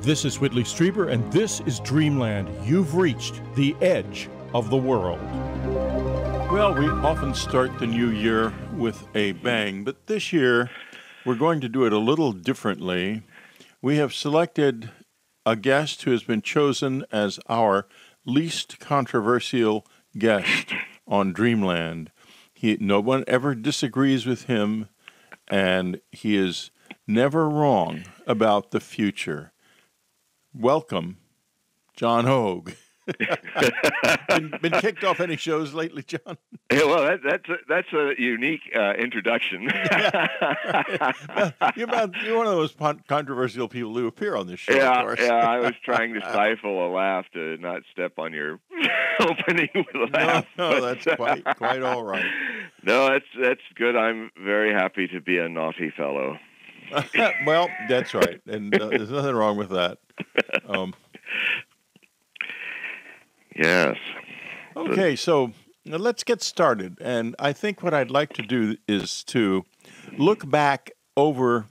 This is Whitley Strieber, and this is Dreamland. You've reached the edge of the world. Well, we often start the new year with a bang, but this year we're going to do it a little differently. We have selected a guest who has been chosen as our least controversial guest on Dreamland. He, no one ever disagrees with him, and he is never wrong about the future. Welcome, John Hogue. been, been, kicked off any shows lately, John? Yeah, well, that, that's a, that's a unique uh, introduction. yeah, you're, about, you're one of those controversial people who appear on this show. Yeah, yeah. I was trying to stifle a laugh to not step on your opening with a laugh. No, no that's quite quite all right. No, that's that's good. I'm very happy to be a naughty fellow. well, that's right, and uh, there's nothing wrong with that. Um, yes. Okay, so let's get started. And I think what I'd like to do is to look back over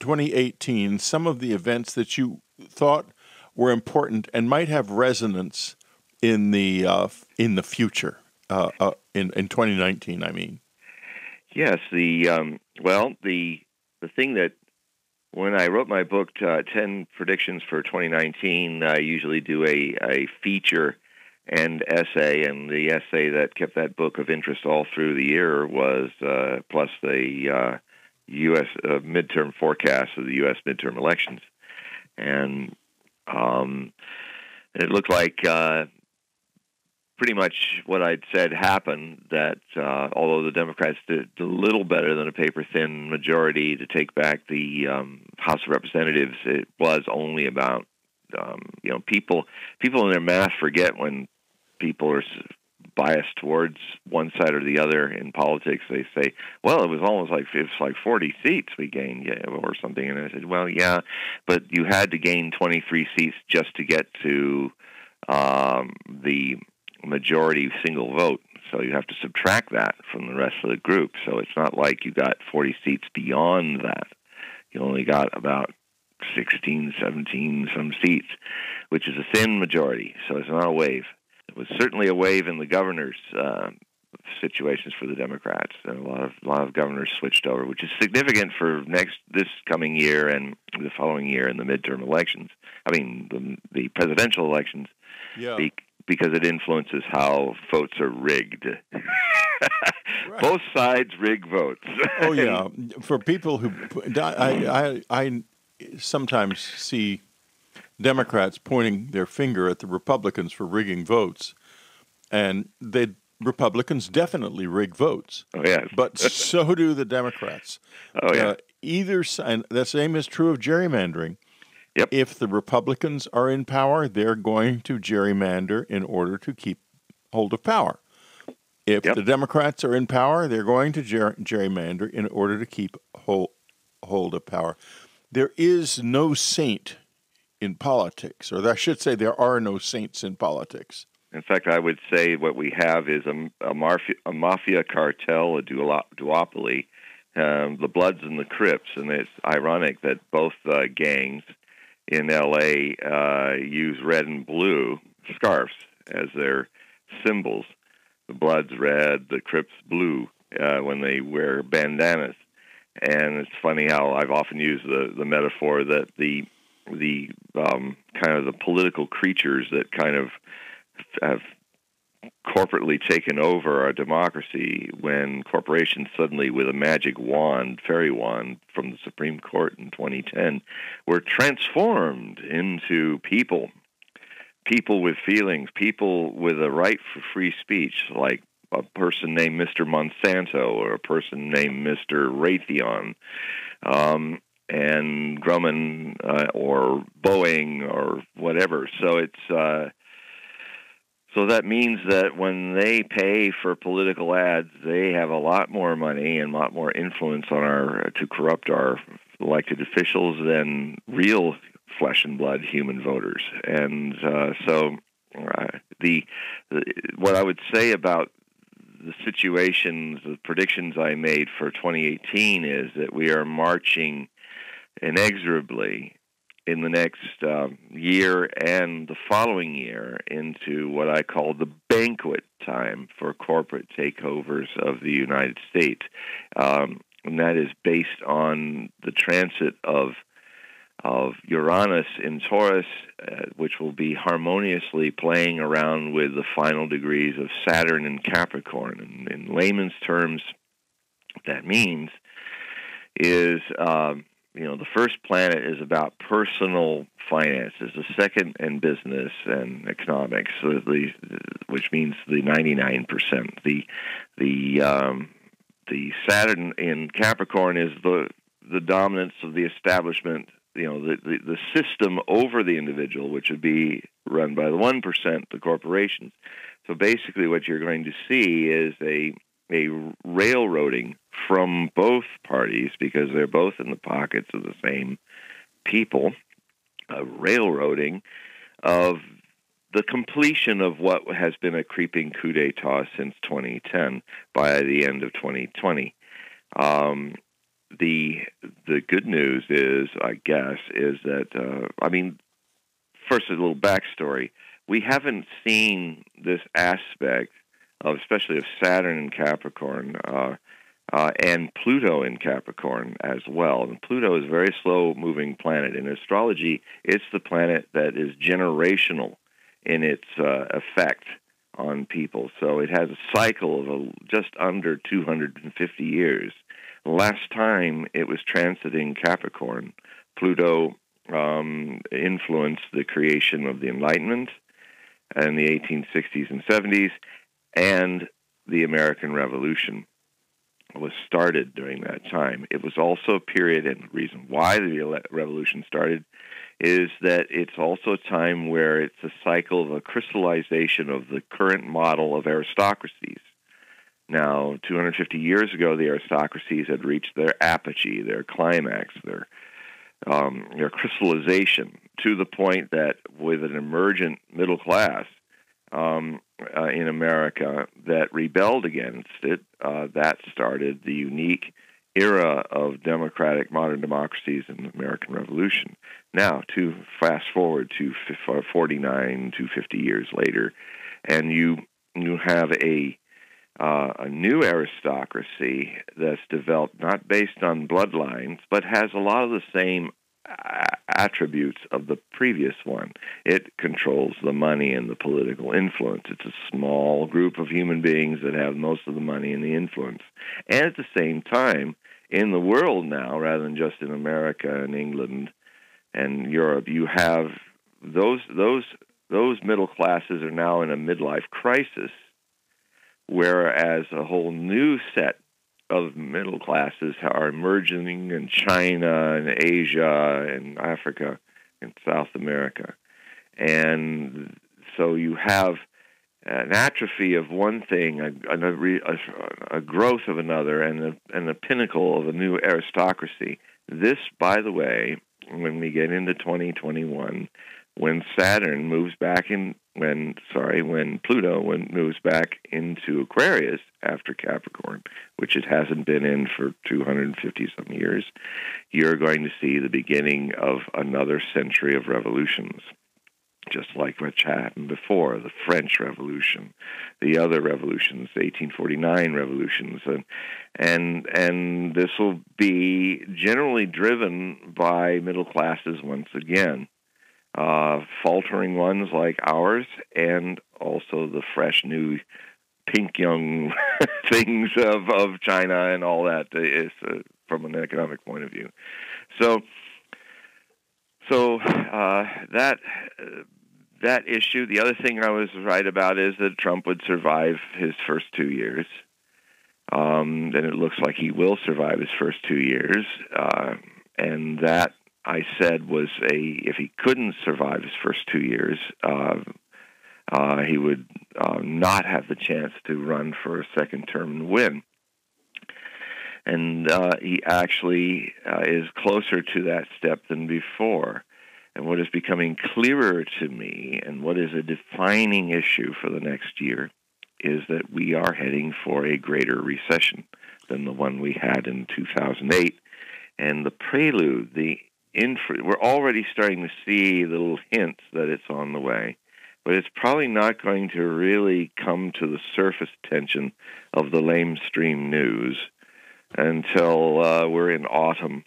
2018, some of the events that you thought were important and might have resonance in the uh, in the future uh, uh, in in 2019. I mean. Yes, the um, well, the the thing that when I wrote my book, uh, 10 Predictions for 2019, I usually do a, a feature and essay, and the essay that kept that book of interest all through the year was uh, plus the uh, U.S. Uh, midterm forecast of the U.S. midterm elections. And um, it looked like uh, pretty much what I'd said happened. That uh, although the Democrats did a little better than a paper-thin majority to take back the um, House of Representatives, it was only about um, you know people people in their math forget when people are biased towards one side or the other in politics. They say, "Well, it was almost like it's like 40 seats we gained, yeah, or something." And I said, "Well, yeah, but you had to gain 23 seats just to get to um, the majority single vote. So you have to subtract that from the rest of the group. So it's not like you got 40 seats beyond that. You only got about 16, 17, some seats, which is a thin majority. So it's not a wave. It was certainly a wave in the governor's uh, situations for the Democrats. And a lot of a lot of governors switched over, which is significant for next this coming year and the following year in the midterm elections. I mean, the, the presidential elections. Yeah because it influences how votes are rigged. right. Both sides rig votes. oh yeah, for people who I, I I sometimes see Democrats pointing their finger at the Republicans for rigging votes, and they Republicans definitely rig votes. Oh yeah, but so do the Democrats. Oh yeah. Uh, either and the same is true of gerrymandering. Yep. If the Republicans are in power, they're going to gerrymander in order to keep hold of power. If yep. the Democrats are in power, they're going to ger- gerrymander in order to keep hold, hold of power. There is no saint in politics, or I should say, there are no saints in politics. In fact, I would say what we have is a, a, mafia, a mafia cartel, a duopoly, um, the Bloods and the Crips, and it's ironic that both uh, gangs in LA uh, use red and blue scarves as their symbols. The Bloods red, the Crips blue uh, when they wear bandanas. And it's funny how I've often used the, the metaphor that the the um, kind of the political creatures that kind of have corporately taken over our democracy when corporations suddenly, with a magic wand, fairy wand from the Supreme Court in 2010, were transformed into people. People with feelings, people with a right for free speech, like a person named Mr. Monsanto or a person named Mr. Raytheon. Um, and Grumman uh, or Boeing or whatever. So it's uh, so that means that when they pay for political ads, they have a lot more money and a lot more influence on our to corrupt our elected officials than real flesh and blood human voters. And uh, so uh, the, the what I would say about the situations, the predictions I made for 2018 is that we are marching inexorably in the next um, year and the following year into what I call the banquet time for corporate takeovers of the United States. Um, and that is based on the transit of of Uranus in Taurus, uh, which will be harmoniously playing around with the final degrees of Saturn in Capricorn. And in layman's terms, what that means is um, you know the first planet is about personal finances the second in business and economics so the, which means the 99% the the um, the saturn in capricorn is the the dominance of the establishment you know the, the the system over the individual which would be run by the 1% the corporations. So basically what you're going to see is a a railroading from both parties because they're both in the pockets of the same people, a railroading of the completion of what has been a creeping coup d'etat since 2010 by the end of 2020. Um, the the good news is, I guess, is that uh, I mean, first a little backstory. We haven't seen this aspect of especially of Saturn in Capricorn uh, uh, and Pluto in Capricorn as well. And Pluto is a very slow moving planet. In astrology, it's the planet that is generational in its uh, effect on people. So it has a cycle of a, just under 250 years. Last time it was transiting Capricorn, Pluto um, influenced the creation of the Enlightenment in the 1860s and 70s and the American Revolution was started during that time. It was also a period, and the reason why the revolution started is that it's also a time where it's a cycle of a crystallization of the current model of aristocracies. Now, 250 years ago, the aristocracies had reached their apogee, their climax, their um, their crystallization to the point that with an emergent middle class, um, uh, in America that rebelled against it. Uh, that started the unique era of democratic modern democracies and the American Revolution. Now, to fast forward to 49 to 50 years later, and you you have a uh, a new aristocracy that's developed not based on bloodlines, but has a lot of the same attributes of the previous one. It controls the money and the political influence. It's a small group of human beings that have most of the money and the influence. And at the same time, in the world now, rather than just in America and England and Europe, you have those those those middle classes are now in a midlife crisis, whereas a whole new set of middle classes are emerging in China and Asia and Africa and South America. And so you have an atrophy of one thing, a, a, a growth of another, and the, and the pinnacle of a new aristocracy. This, by the way, when we get into 2021, when Saturn moves back in when sorry when Pluto when moves back into Aquarius after Capricorn, which it hasn't been in for 250 some years, you're going to see the beginning of another century of revolutions. Just like what happened before, the French Revolution, the other revolutions, the 1849 revolutions, and and and this will be generally driven by middle classes once again uh, faltering ones like ours, and also the fresh new pink young things of, of China and all that is uh, from an economic point of view. So, so uh, that that issue. The other thing I was right about is that Trump would survive his first two years. Um, then it looks like he will survive his first two years, uh, and that I said was a if he couldn't survive his first two years, uh, uh, he would uh, not have the chance to run for a second term and win. And uh, he actually uh, is closer to that step than before. And what is becoming clearer to me, and what is a defining issue for the next year, is that we are heading for a greater recession than the one we had in 2008. And the prelude, the we're already starting to see little hints that it's on the way, but it's probably not going to really come to the surface tension of the lamestream news until uh, we're in autumn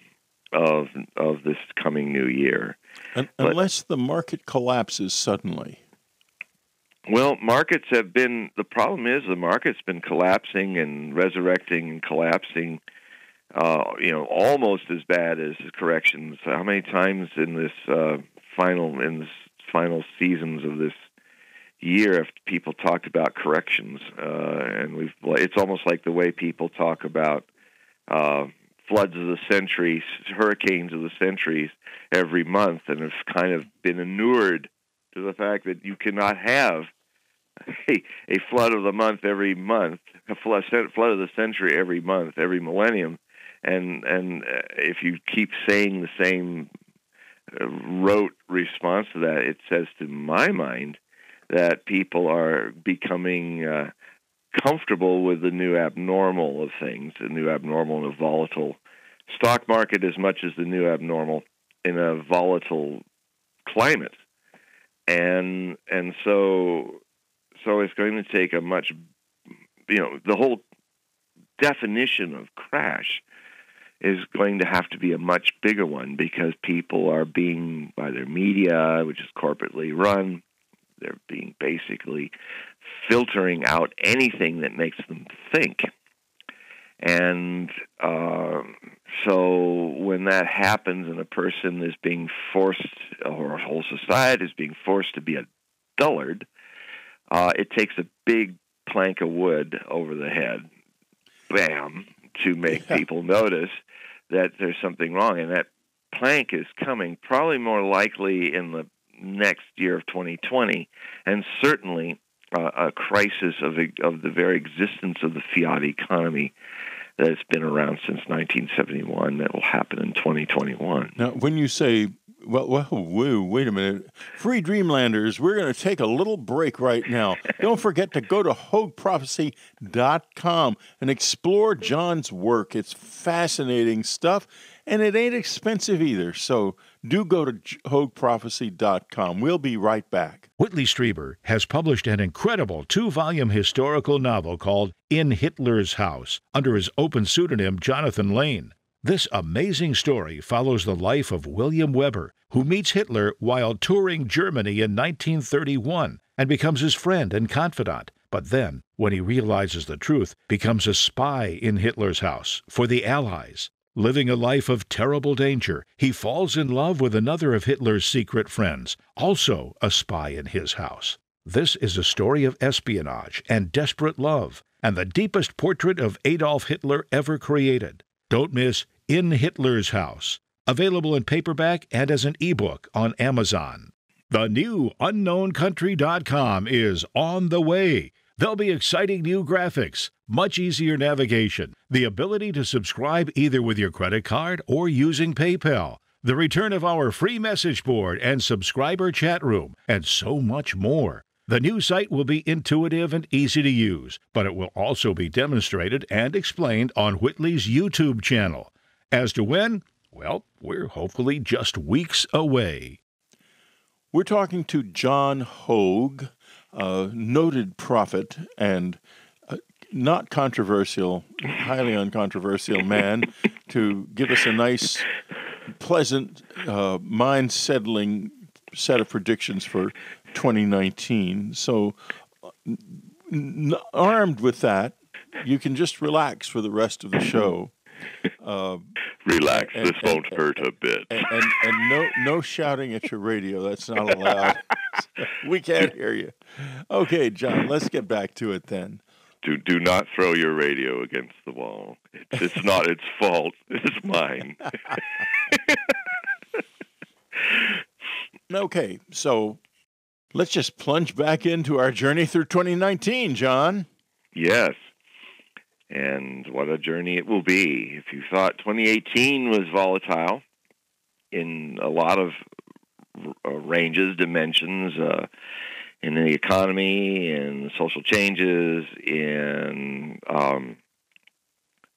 of of this coming new year. but, unless the market collapses suddenly. Well, markets have been the problem is the market's been collapsing and resurrecting and collapsing uh, you know, almost as bad as corrections. How many times in this uh, final in this final seasons of this year have people talked about corrections? Uh, and we've it's almost like the way people talk about uh, floods of the centuries, hurricanes of the centuries every month, and have kind of been inured to the fact that you cannot have a, a flood of the month every month, a flood, flood of the century every month, every millennium and and uh, if you keep saying the same uh, rote response to that, it says to my mind that people are becoming uh, comfortable with the new abnormal of things, the new abnormal and a volatile stock market as much as the new abnormal in a volatile climate, and and so so it's going to take a much you know the whole definition of crash is going to have to be a much bigger one because people are being, by their media, which is corporately run, they're being basically filtering out anything that makes them think. And uh, so when that happens and a person is being forced, or a whole society is being forced to be a dullard, uh, it takes a big plank of wood over the head, bam, to make yeah. people notice that there's something wrong. And that plank is coming probably more likely in the next year of 2020, and certainly uh, a crisis of, of the very existence of the fiat economy that's been around since 1971 that will happen in 2021. Now, when you say well, well, woo, wait a minute. Free Dreamlanders, we're going to take a little break right now. Don't forget to go to HogueProphecy.com and explore John's work. It's fascinating stuff, and it ain't expensive either. So do go to HogueProphecy.com. We'll be right back. Whitley Strieber has published an incredible two volume historical novel called In Hitler's House under his open pseudonym Jonathan Lane. This amazing story follows the life of William Weber, who meets Hitler while touring Germany in 1931 and becomes his friend and confidant. But then, when he realizes the truth, becomes a spy in Hitler's house for the Allies. Living a life of terrible danger, he falls in love with another of Hitler's secret friends, also a spy in his house. This is a story of espionage and desperate love, and the deepest portrait of Adolf Hitler ever created. Don't miss In Hitler's House, available in paperback and as an ebook on Amazon. The new UnknownCountry.com is on the way. There'll be exciting new graphics, much easier navigation, the ability to subscribe either with your credit card or using PayPal, the return of our free message board and subscriber chat room, and so much more. The new site will be intuitive and easy to use, but it will also be demonstrated and explained on Whitley's YouTube channel. As to when, well, we're hopefully just weeks away. We're talking to John Hogue, a noted prophet and not controversial, highly uncontroversial man, to give us a nice, pleasant, uh, mind settling set of predictions for 2019. So, n- armed with that, you can just relax for the rest of the show. Uh, relax. And, this and, won't and, hurt a bit. And, and, no no shouting at your radio. That's not allowed. we can't hear you. Okay, John. Let's get back to it then. Do do not throw your radio against the wall. It's, it's not its fault. It's mine. okay, so Let's just plunge back into our journey through 2019, John. Yes. And what a journey it will be. If you thought 2018 was volatile in a lot of uh, ranges, dimensions, uh, in the economy, in social changes, in um,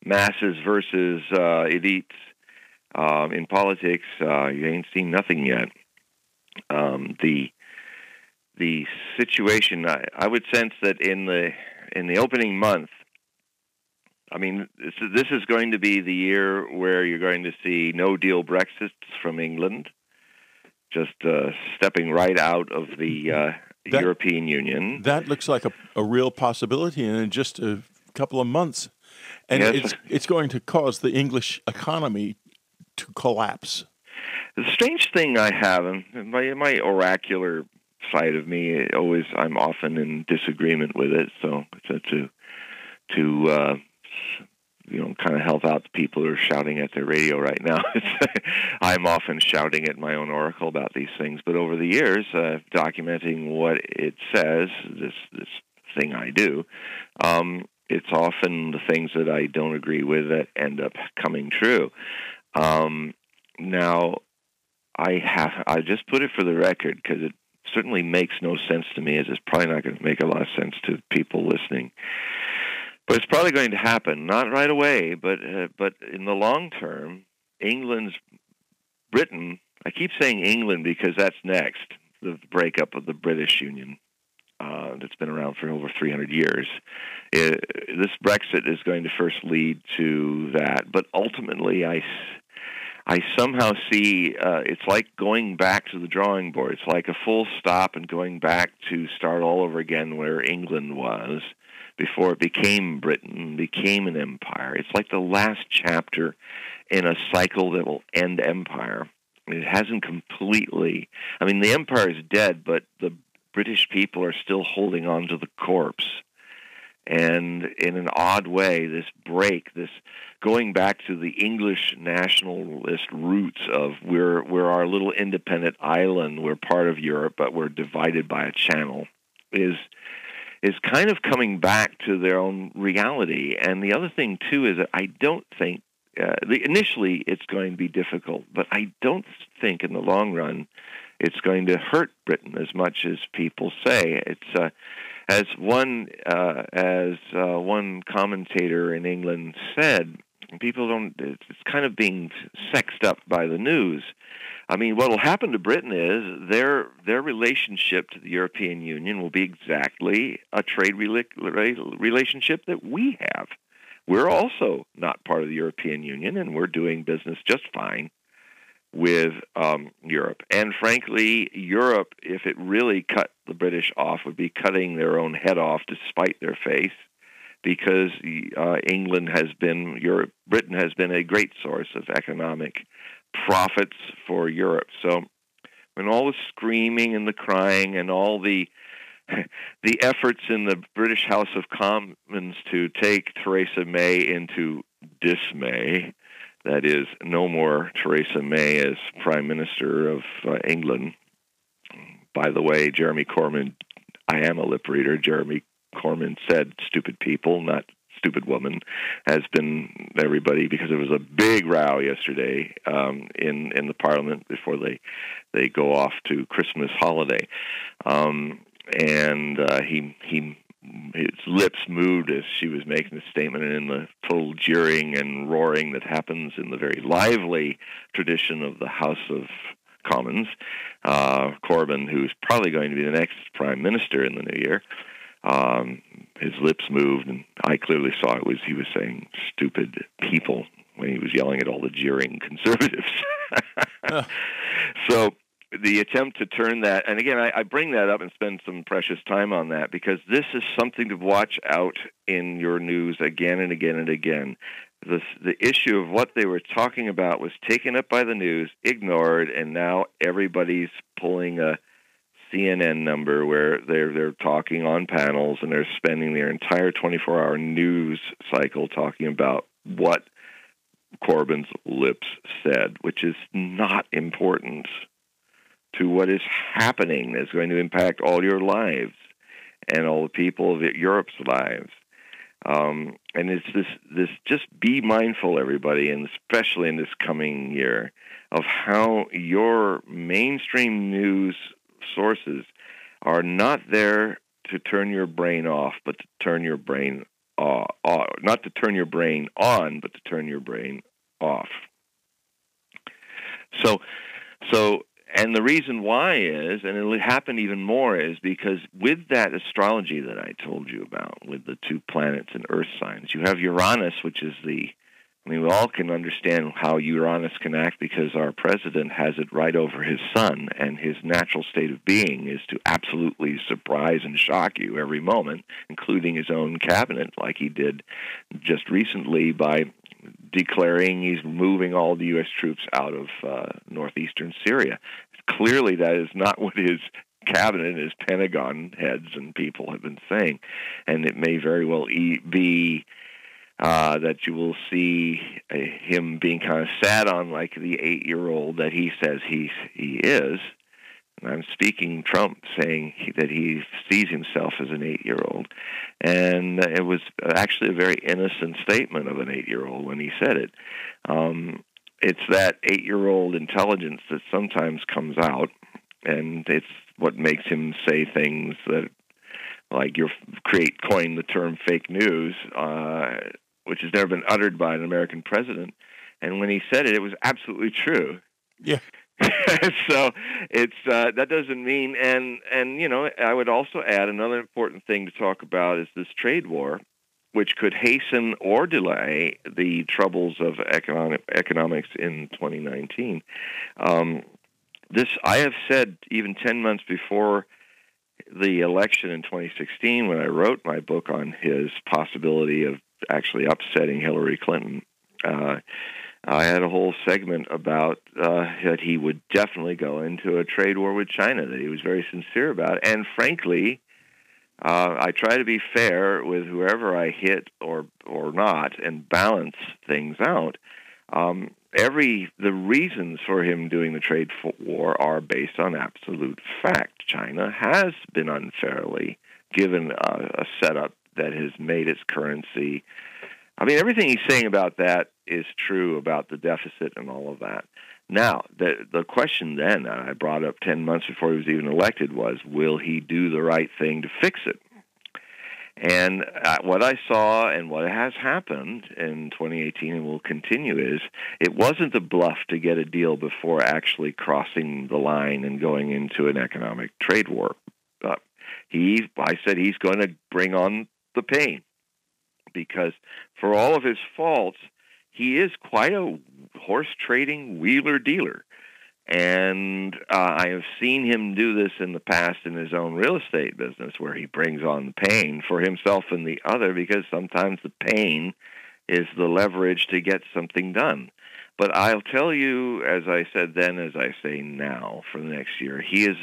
masses versus uh, elites, Um, in politics, uh, you ain't seen nothing yet. Um, the the situation, I, I would sense that in the in the opening month, I mean, this, this is going to be the year where you're going to see no deal Brexits from England, just uh, stepping right out of the uh, that, European Union. That looks like a, a real possibility in just a couple of months. And yes. it's, it's going to cause the English economy to collapse. The strange thing I have, and my my oracular side of me, always I'm often in disagreement with it. So, so to to uh, you know kind of help out the people who are shouting at their radio right now. I'm often shouting at my own oracle about these things. But over the years, uh, documenting what it says, this this thing I do, um, it's often the things that I don't agree with that end up coming true. Um, now, I have I just put it for the record because it certainly makes no sense to me, as it's probably not going to make a lot of sense to people listening. But it's probably going to happen, not right away, but uh, but in the long term, England's Britain. I keep saying England because that's next. The breakup of the British Union uh, that's been around for over 300 years. It, this Brexit is going to first lead to that, but ultimately, I I somehow see uh, it's like going back to the drawing board. It's like a full stop and going back to start all over again where England was before it became Britain, became an empire. It's like the last chapter in a cycle that will end empire. It hasn't completely. I mean, the empire is dead, but the British people are still holding on to the corpse. And in an odd way, this break, this going back to the English nationalist roots of we're we're our little independent island, we're part of Europe, but we're divided by a channel, is is kind of coming back to their own reality. And the other thing too is that I don't think uh, the, initially it's going to be difficult, but I don't think in the long run it's going to hurt Britain as much as people say. It's uh, as one uh, as uh, one commentator in England said, people don't. It's kind of being sexed up by the news. I mean, what will happen to Britain is their their relationship to the European Union will be exactly a trade rela- relationship that we have. We're also not part of the European Union, and we're doing business just fine with um, Europe. And frankly, Europe, if it really cut the British off, would be cutting their own head off to spite their face, because uh, England has been Europe, Britain has been a great source of economic profits for Europe. So, when all the screaming and the crying and all the the efforts in the British House of Commons to take Theresa May into dismay, that is, no more Theresa May as Prime Minister of uh, England. By the way, Jeremy Corbyn, I am a lip reader. Jeremy Corbyn said stupid people, not stupid woman, has been everybody because there was a big row yesterday um, in in the Parliament before they they go off to Christmas holiday, um, and uh, he he his lips moved as she was making the statement, and in the total jeering and roaring that happens in the very lively tradition of the House of Commons, uh, Corbyn, who's probably going to be the next prime minister in the new year, um, his lips moved, and I clearly saw it was he was saying "stupid people" when he was yelling at all the jeering conservatives. so the attempt to turn that, and again, I, I, bring that up and spend some precious time on that because this is something to watch out in your news again and again and again. The, the issue of what they were talking about was taken up by the news, ignored, and now everybody's pulling a CNN number where they're they're talking on panels and they're spending their entire 24-hour news cycle talking about what Corbyn's lips said, which is not important to what is happening that's going to impact all your lives and all the people of Europe's lives. Um, and it's this this just be mindful, everybody, and especially in this coming year, of how your mainstream news sources are not there to turn your brain off, but to turn your brain off. Not to turn your brain on, but to turn your brain off. So, so and the reason why is, and it'll happen even more, is because with that astrology that I told you about, with the two planets and Earth signs, you have Uranus, which is the I mean, we all can understand how Uranus can act because our president has it right over his sun, and his natural state of being is to absolutely surprise and shock you every moment, including his own cabinet, like he did just recently by declaring he's moving all the U.S. troops out of uh, northeastern Syria. Clearly, that is not what his cabinet, his Pentagon heads and people have been saying, and it may very well be uh, that you will see uh, him being kind of sat on like the eight-year-old that he says he's he is. And I'm speaking Trump saying he, that he sees himself as an eight-year-old, and it was actually a very innocent statement of an eight-year-old when he said it. Um, it's that eight-year-old intelligence that sometimes comes out, and it's what makes him say things that like you create coin the term fake news uh, which has never been uttered by an American president. And when he said it, it was absolutely true. Yeah. so it's uh, that doesn't mean and and you know I would also add another important thing to talk about is this trade war, which could hasten or delay the troubles of economic economics in 2019. Um, this I have said even 10 months before the election in 2016 when I wrote my book on his possibility of actually upsetting Hillary Clinton. Uh, I had a whole segment about uh, that he would definitely go into a trade war with China, that he was very sincere about. And frankly, uh, I try to be fair with whoever I hit or or not, and balance things out. Um, every the reasons for him doing the trade war are based on absolute fact. China has been unfairly given a, a setup that has made its currency. I mean, everything he's saying about that is true about the deficit and all of that. Now, the the question then I brought up ten months before he was even elected was, will he do the right thing to fix it? And uh, what I saw and what has happened in 2018 and will continue is it wasn't a bluff to get a deal before actually crossing the line and going into an economic trade war. Uh, he, I said he's going to bring on the pain because for all of his faults, he is quite a horse trading wheeler dealer. And uh, I have seen him do this in the past in his own real estate business, where he brings on the pain for himself and the other, because sometimes the pain is the leverage to get something done. But I'll tell you, as I said then, as I say now, for the next year, he is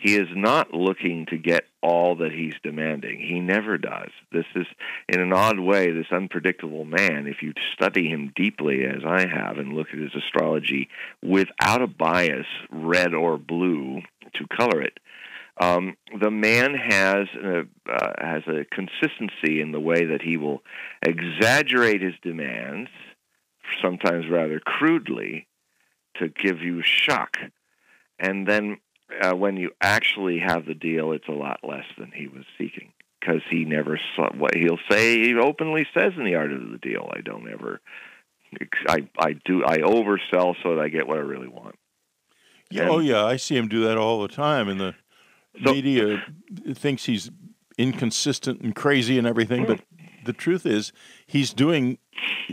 he is not looking to get all that he's demanding. He never does. This is, in an odd way, this unpredictable man, if you study him deeply, as I have, and look at his astrology without a bias, red or blue, to color it, um, the man has a, uh, has a consistency in the way that he will exaggerate his demands, sometimes rather crudely, to give you shock. And then uh, when you actually have the deal, it's a lot less than he was seeking because he never saw what he'll say. He openly says in the art of the deal, "I don't ever, I I do I oversell so that I get what I really want." Yeah, and, oh yeah, I see him do that all the time, and the so, media thinks he's inconsistent and crazy and everything, but the truth is he's doing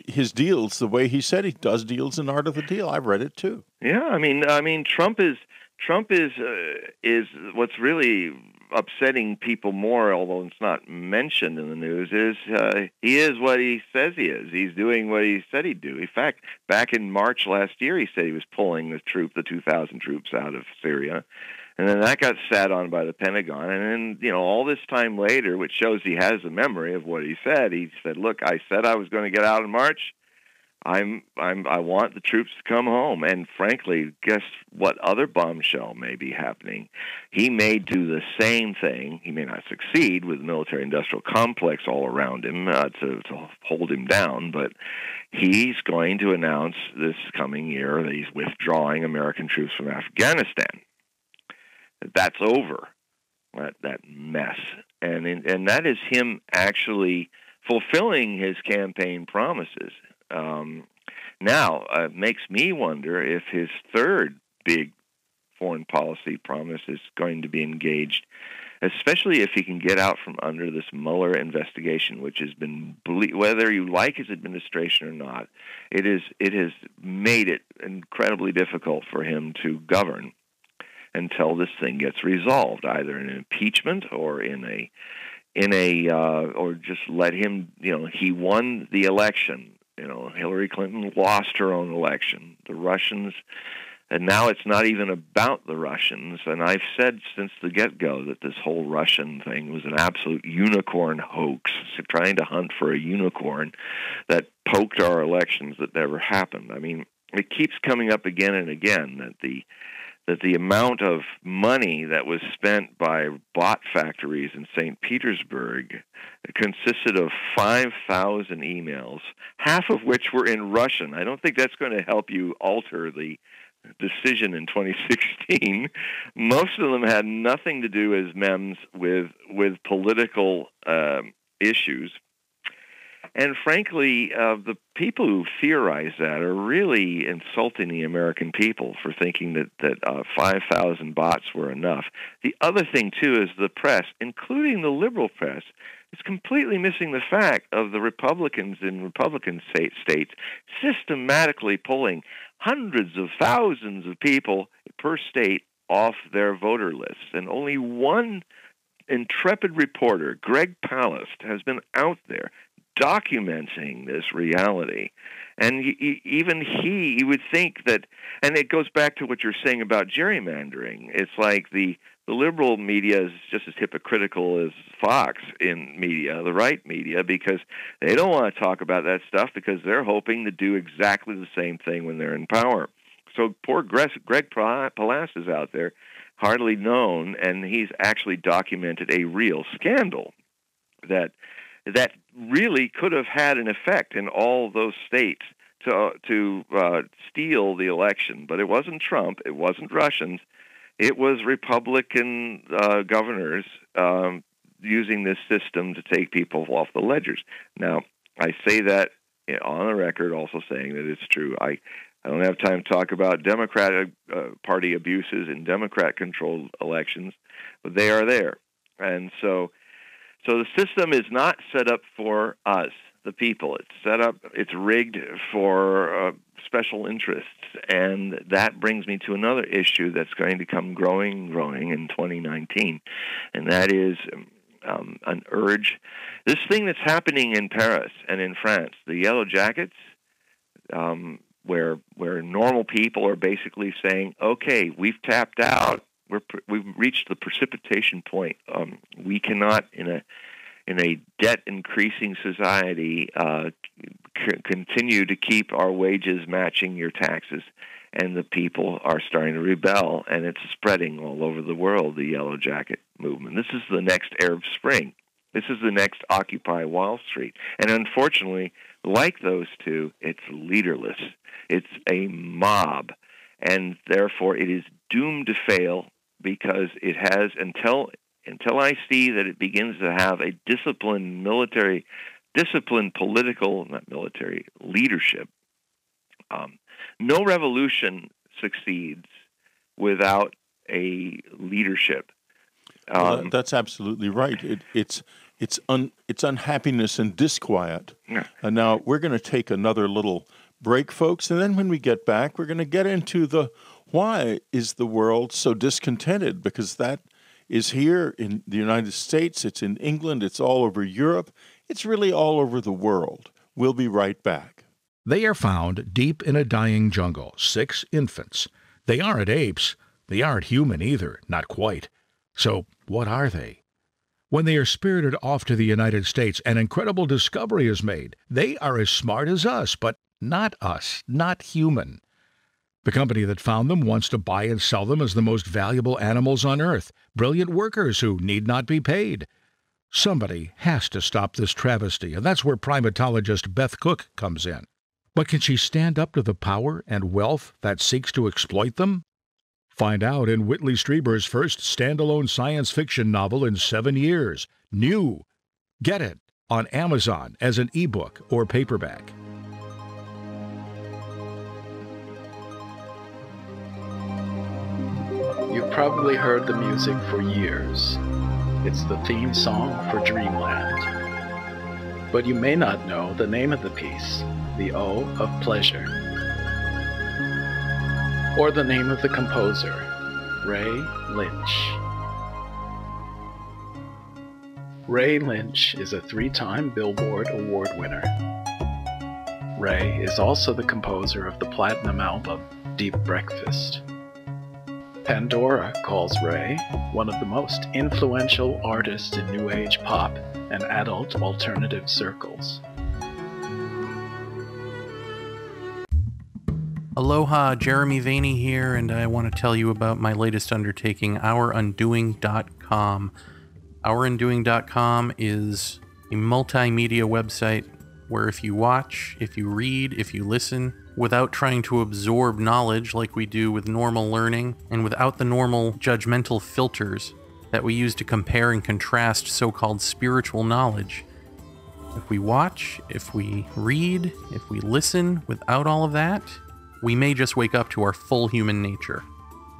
his deals the way he said he does deals in art of the deal. I've read it too. Yeah, I mean, I mean, Trump is Trump is uh, is what's really upsetting people more, although it's not mentioned in the news, is uh, he is what he says he is. He's doing what he said he'd do. In fact, back in March last year, he said he was pulling the troop, the 2,000 troops out of Syria. And then that got sat on by the Pentagon. And then, you know, all this time later, which shows he has a memory of what he said, he said, Look, I said I was going to get out in March. I'm I'm I want the troops to come home. And frankly, guess what other bombshell may be happening? He may do the same thing. He may not succeed with the military industrial complex all around him uh, to to hold him down, but he's going to announce this coming year that he's withdrawing American troops from Afghanistan. That's over. That that mess. And and that is him actually fulfilling his campaign promises. Um, Now, uh, it makes me wonder if his third big foreign policy promise is going to be engaged, especially if he can get out from under this Mueller investigation, which has been ble- whether you like his administration or not, it is it has made it incredibly difficult for him to govern until this thing gets resolved, either in an impeachment or in a in a uh, or just let him. You know, he won the election. You know, Hillary Clinton lost her own election. The Russians and now it's not even about the Russians. And I've said since the get go that this whole Russian thing was an absolute unicorn hoax, so trying to hunt for a unicorn that poked our elections that never happened. I mean, it keeps coming up again and again that the that the amount of money that was spent by bot factories in St. Petersburg consisted of 5,000 emails, half of which were in Russian. I don't think that's going to help you alter the decision in 2016, most of them had nothing to do as MEMS with with political um, issues. And frankly, uh, the people who theorize that are really insulting the American people for thinking that that uh, 5,000 bots were enough. The other thing too is the press, including the liberal press, is completely missing the fact of the Republicans in Republican states systematically pulling hundreds of thousands of people per state off their voter lists. And only one intrepid reporter, Greg Palast, has been out there documenting this reality. And he, even he, he would think that, and it goes back to what you're saying about gerrymandering. It's like the the liberal media is just as hypocritical as Fox in media, the right media, because they don't want to talk about that stuff because they're hoping to do exactly the same thing when they're in power. So poor Greg, Greg Palast is out there, hardly known, and he's actually documented a real scandal that that really could have had an effect in all those states to to uh, steal the election. But it wasn't Trump, it wasn't Russians, it was Republican uh, governors um, using this system to take people off the ledgers. Now, I say that on the record, also saying that it's true. I I don't have time to talk about Democratic uh, Party abuses in Democrat-controlled elections, but they are there, and so so the system is not set up for us the people. It's set up, it's rigged for uh, special interests. And that brings me to another issue that's going to come growing, growing in 2019, and that is um, an urge. This thing that's happening in Paris and in France, the Yellow Jackets, um, where where normal people are basically saying, "Okay, we've tapped out. We're we've reached the precipitation point. Um, we cannot in a in a debt increasing society uh, c- continue to keep our wages matching your taxes. And the people are starting to rebel, and it's spreading all over the world, the Yellow Jacket movement. This is the next Arab Spring. This is the next Occupy Wall Street. And unfortunately, like those two, it's leaderless. It's a mob. And therefore, it is doomed to fail because it has, until until I see that it begins to have a disciplined military, disciplined political, not military, leadership, um, no revolution succeeds without a leadership. Um, well, that's absolutely right. It, it's it's un, it's unhappiness and disquiet. Yeah. And now we're going to take another little break, folks, and then when we get back, we're going to get into the why is the world so discontented? Because that is here in the United States, it's in England, it's all over Europe, it's really all over the world. We'll be right back. They are found deep in a dying jungle, six infants. They aren't apes. They aren't human either, not quite. So, what are they? When they are spirited off to the United States, an incredible discovery is made. They are as smart as us, but not us, not human. The company that found them wants to buy and sell them as the most valuable animals on earth, brilliant workers who need not be paid. Somebody has to stop this travesty, and that's where primatologist Beth Cook comes in. But can she stand up to the power and wealth that seeks to exploit them? Find out in Whitley Strieber's first standalone science fiction novel in seven years, New. Get it on Amazon as an ebook or paperback. You've probably heard the music for years. It's the theme song for Dreamland. But you may not know the name of the piece, The O of Pleasure, or the name of the composer, Ray Lynch. Ray Lynch is a three time Billboard Award winner. Ray is also the composer of the platinum album Deep Breakfast. Pandora calls Ray one of the most influential artists in New Age pop and adult alternative circles. Aloha, Jeremy Vaeni here, and I want to tell you about my latest undertaking, OurUndoing.com. OurUndoing.com is a multimedia website where if you watch, if you read, if you listen, without trying to absorb knowledge like we do with normal learning, and without the normal judgmental filters that we use to compare and contrast so called spiritual knowledge. If we watch, if we read, if we listen without all of that, we may just wake up to our full human nature.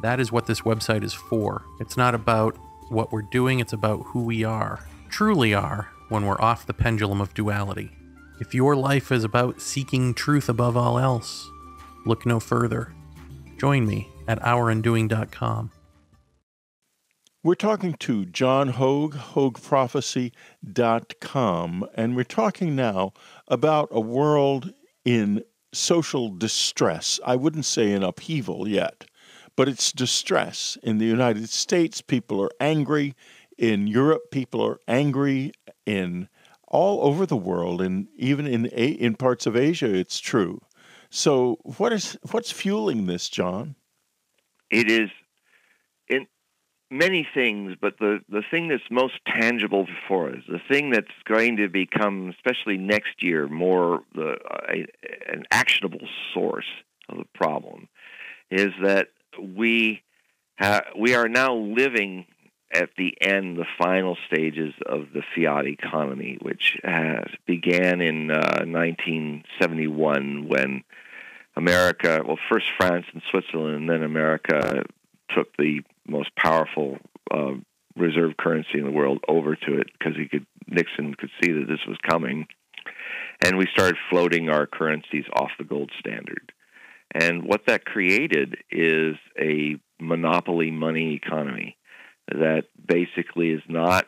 That is what this website is for. It's not about what we're doing, it's about who we are, truly are, when we're off the pendulum of duality. If your life is about seeking truth above all else, look no further. Join me at OurUndoing.com. We're talking to John Hogue, HogueProphecy.com, and we're talking now about a world in social distress. I wouldn't say in upheaval yet, but it's distress. In the United States, people are angry. In Europe, people are angry. In all over the world, and even in in parts of Asia, it's true. So, what is what's fueling this, John? It is in many things, but the the thing that's most tangible for us, the thing that's going to become, especially next year, more the uh, a, an actionable source of the problem, is that we ha- we are now living at the end, the final stages of the fiat economy, which has began in uh, 1971 when America, well, first France and Switzerland, and then America took the most powerful uh, reserve currency in the world over to it because he could Nixon could see that this was coming, and we started floating our currencies off the gold standard. And what that created is a monopoly money economy that basically is not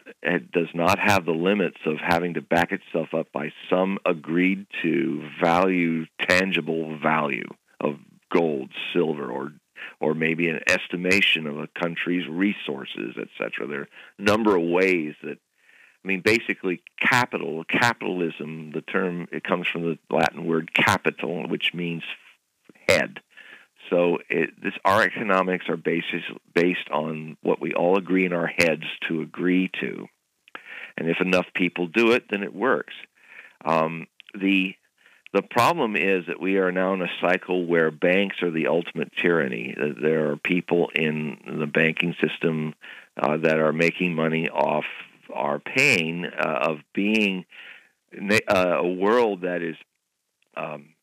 does not have the limits of having to back itself up by some agreed to value tangible value of gold silver or or maybe an estimation of a country's resources etc there are a number of ways that i mean basically capital capitalism the term it comes from the latin word capital which means head so it, this, our economics are basis, based on what we all agree in our heads to agree to, and if enough people do it, then it works. Um, the the problem is that we are now in a cycle where banks are the ultimate tyranny. There are people in the banking system uh, that are making money off our pain uh, of being uh, a world that is um,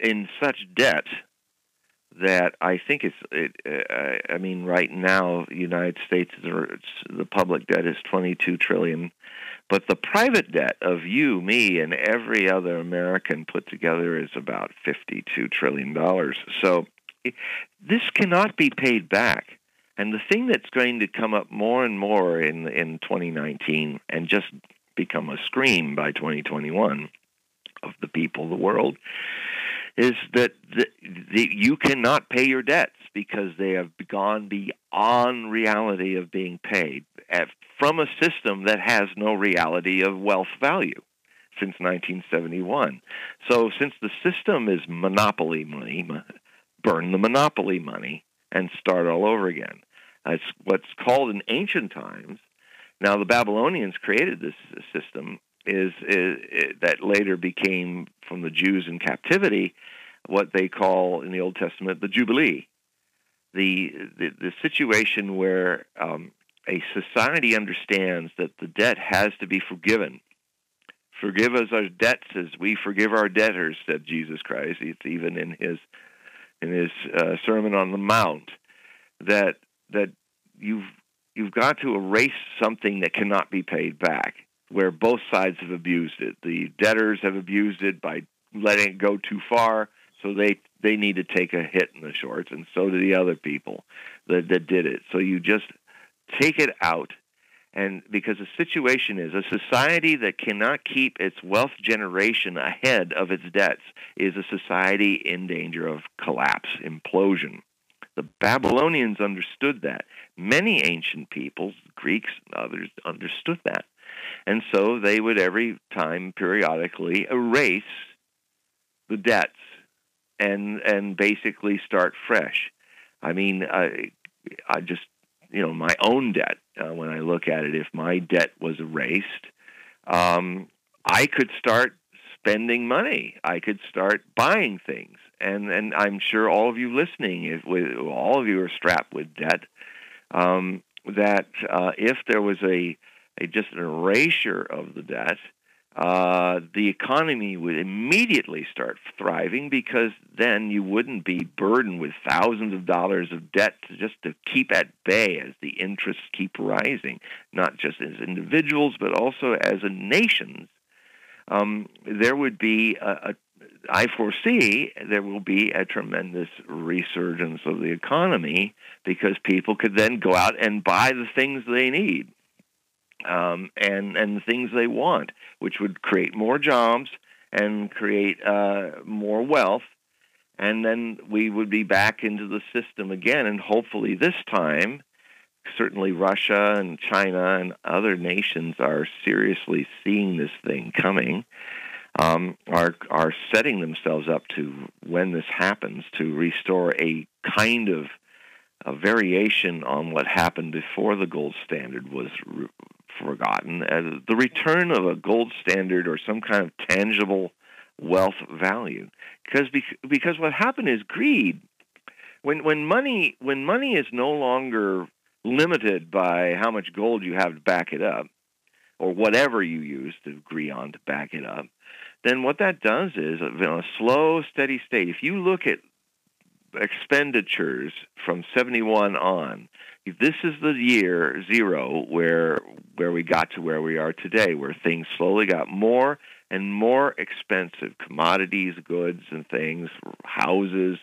in such debt that I think it's. It, uh, I mean, right now, the United States the public debt is 22 trillion, but the private debt of you, me, and every other American put together is about 52 trillion dollars. So this cannot be paid back. And the thing that's going to come up more and more in in 2019 and just become a scream by 2021 of the people of the world is that the, the, you cannot pay your debts because they have gone beyond reality of being paid at, from a system that has no reality of wealth value since 1971. So, since the system is monopoly money, burn the monopoly money and start all over again. It's what's called in ancient times. Now, the Babylonians created this system is, is, is, that later became from the Jews in captivity what they call in the Old Testament the Jubilee, the the, the situation where um, a society understands that the debt has to be forgiven. Forgive us our debts as we forgive our debtors," said Jesus Christ. It's even in his in his uh, Sermon on the Mount that that you've you've got to erase something that cannot be paid back, where both sides have abused it. The debtors have abused it by letting it go too far, so they they need to take a hit in the shorts, and so do the other people that, that did it. So you just take it out and because the situation is a society that cannot keep its wealth generation ahead of its debts is a society in danger of collapse, implosion. The Babylonians understood that. Many ancient peoples, Greeks, others, understood that. And so they would every time periodically erase the debts and and basically start fresh. I mean, I, I just you know my own debt uh, when I look at it. If my debt was erased, um, I could start spending money. I could start buying things, and and I'm sure all of you listening, if with, all of you are strapped with debt, um, that uh, if there was a, a just an erasure of the debt, uh, the economy would immediately start thriving because then you wouldn't be burdened with thousands of dollars of debt to just to keep at bay as the interests keep rising, not just as individuals but also as a nation. Um, there would be a, a I foresee there will be a tremendous resurgence of the economy because people could then go out and buy the things they need um, and and things they want, which would create more jobs and create uh, more wealth, and then we would be back into the system again. And hopefully, this time, certainly Russia and China and other nations are seriously seeing this thing coming. Um, are are setting themselves up to when this happens to restore a kind of a variation on what happened before the gold standard was forgotten. Uh, the return of a gold standard or some kind of tangible wealth value, because because what happened is greed. When when money when money is no longer limited by how much gold you have to back it up, or whatever you use to agree on to back it up, then what that does is, in a slow, steady state, if you look at expenditures from 71 on. This is the year zero where where we got to where we are today, where things slowly got more and more expensive, commodities, goods and things, houses,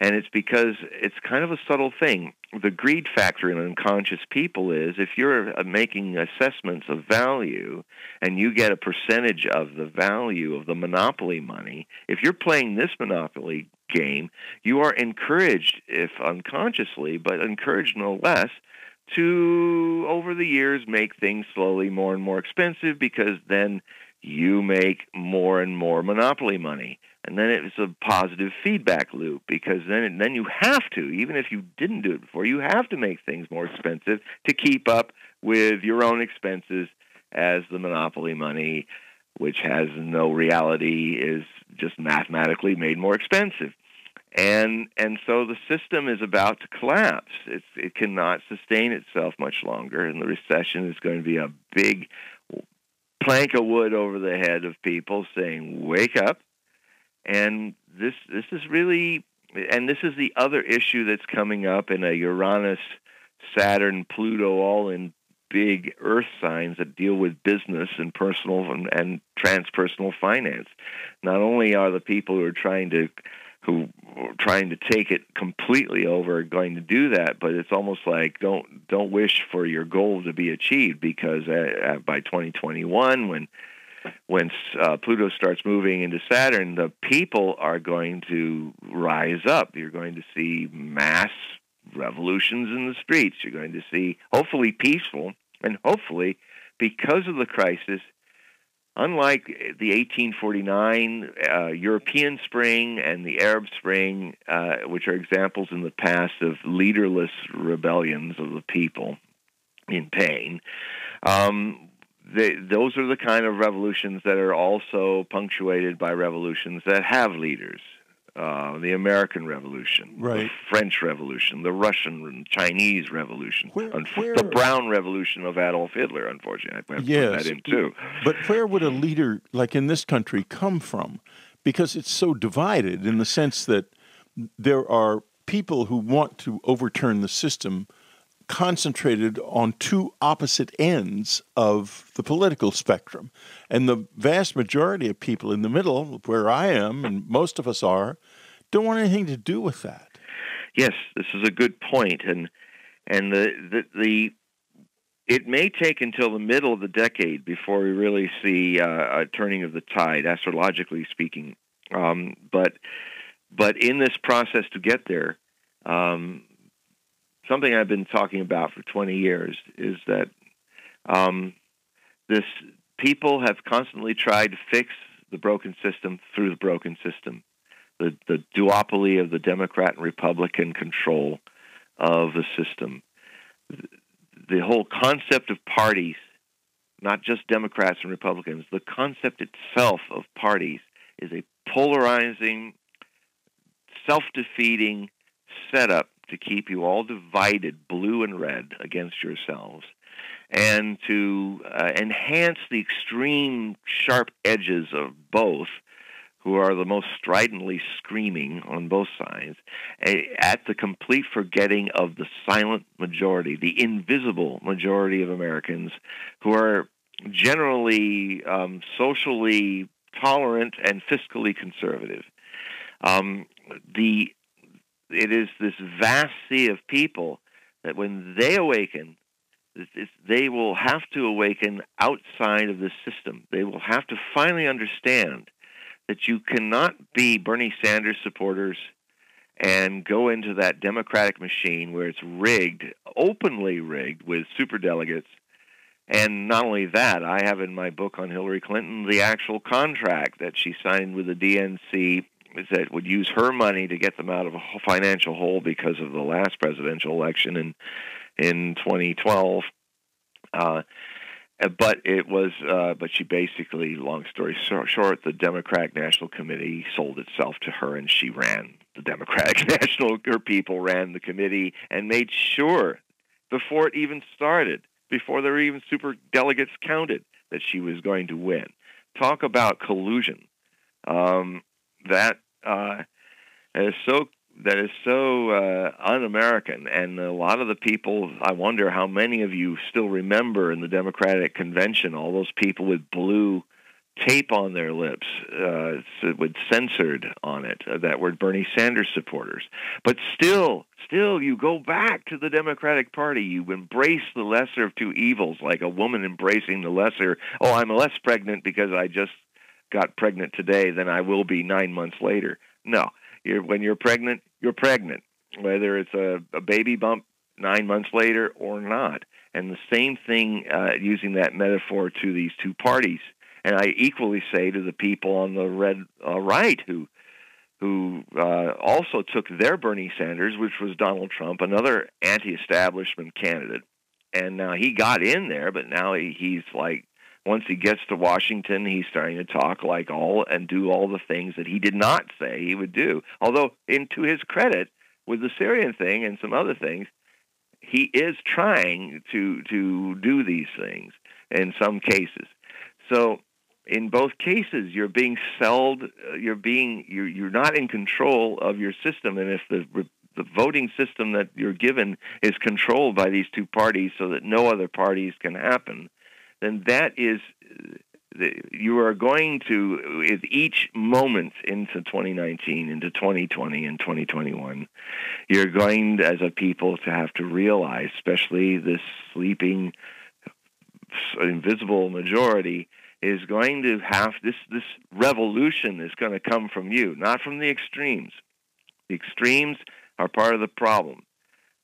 and it's because it's kind of a subtle thing. The greed factor in unconscious people is if you're uh, making assessments of value and you get a percentage of the value of the monopoly money, if you're playing this monopoly game, you are encouraged, if unconsciously, but encouraged no less, to over the years make things slowly more and more expensive because then you make more and more monopoly money. And then it's a positive feedback loop because then then you have to even if you didn't do it before you have to make things more expensive to keep up with your own expenses as the monopoly money which has no reality is just mathematically made more expensive. And and so the system is about to collapse. It's it cannot sustain itself much longer and the recession is going to be a big plank of wood over the head of people saying wake up. And this this is really and this is the other issue that's coming up in a Uranus, Saturn, Pluto, all in big Earth signs that deal with business and personal and, and transpersonal finance. Not only are the people who are trying to who are trying to take it completely over going to do that, but it's almost like don't don't wish for your goal to be achieved because uh, by 2021 when when uh, Pluto starts moving into Saturn, the people are going to rise up. You're going to see mass revolutions in the streets. You're going to see, hopefully, peaceful, and hopefully, because of the crisis, unlike the 1849 uh, European Spring and the Arab Spring, uh, which are examples in the past of leaderless rebellions of the people in pain, um, they, those are the kind of revolutions that are also punctuated by revolutions that have leaders. Uh, the American Revolution, right. the French Revolution, the Russian Chinese Revolution, where, where, the Brown Revolution of Adolf Hitler. Unfortunately, I have yes, put that in too. But where would a leader like in this country come from? Because it's so divided in the sense that there are people who want to overturn the system concentrated on two opposite ends of the political spectrum. And the vast majority of people in the middle, where I am and most of us are, don't want anything to do with that. Yes, this is a good point, and and the the, the it may take until the middle of the decade before we really see uh, a turning of the tide, astrologically speaking. Um, but but in this process to get there, um, something I've been talking about for 20 years is that um, this people have constantly tried to fix the broken system through the broken system the, the duopoly of the Democrat and Republican control of the system. The whole concept of parties, not just Democrats and Republicans, the concept itself of parties is a polarizing, self defeating setup to keep you all divided, blue and red, against yourselves, and to uh, enhance the extreme sharp edges of both who are the most stridently screaming on both sides, at the complete forgetting of the silent majority, the invisible majority of Americans who are generally um, socially tolerant and fiscally conservative. Um, the it is this vast sea of people that when they awaken, they will have to awaken outside of the system. They will have to finally understand that you cannot be Bernie Sanders supporters and go into that Democratic machine where it's rigged, openly rigged with super delegates. And not only that, I have in my book on Hillary Clinton the actual contract that she signed with the DNC that would use her money to get them out of a financial hole because of the last presidential election in in 2012. Uh, uh, but it was, uh, but she basically, long story short, the Democratic National Committee sold itself to her, and she ran the Democratic National. Her people ran the committee and made sure, before it even started, before there were even super delegates counted, that she was going to win. Talk about collusion. Um, that uh, is so that is so uh, un-American, and a lot of the people. I wonder how many of you still remember in the Democratic convention all those people with blue tape on their lips uh, with censored on it uh, that were Bernie Sanders supporters. But still, still, you go back to the Democratic Party. You embrace the lesser of two evils, like a woman embracing the lesser. Oh, I'm less pregnant because I just got pregnant today than I will be nine months later. No, you're, when you're pregnant, you're pregnant, whether it's a, a baby bump nine months later or not. And the same thing, uh, using that metaphor to these two parties. And I equally say to the people on the red uh, right who who uh, also took their Bernie Sanders, which was Donald Trump, another anti-establishment candidate, and now he got in there, but now he, he's like once he gets to Washington, he's starting to talk like all and do all the things that he did not say he would do. Although, in to his credit, with the Syrian thing and some other things, he is trying to to do these things in some cases. So, in both cases, you're being sold. You're being you're you're not in control of your system, and if the the voting system that you're given is controlled by these two parties, so that no other parties can happen then that is you are going to with each moment into 2019 into 2020 and 2021 you're going as a people to have to realize especially this sleeping invisible majority is going to have this this revolution is going to come from you not from the extremes. The extremes are part of the problem.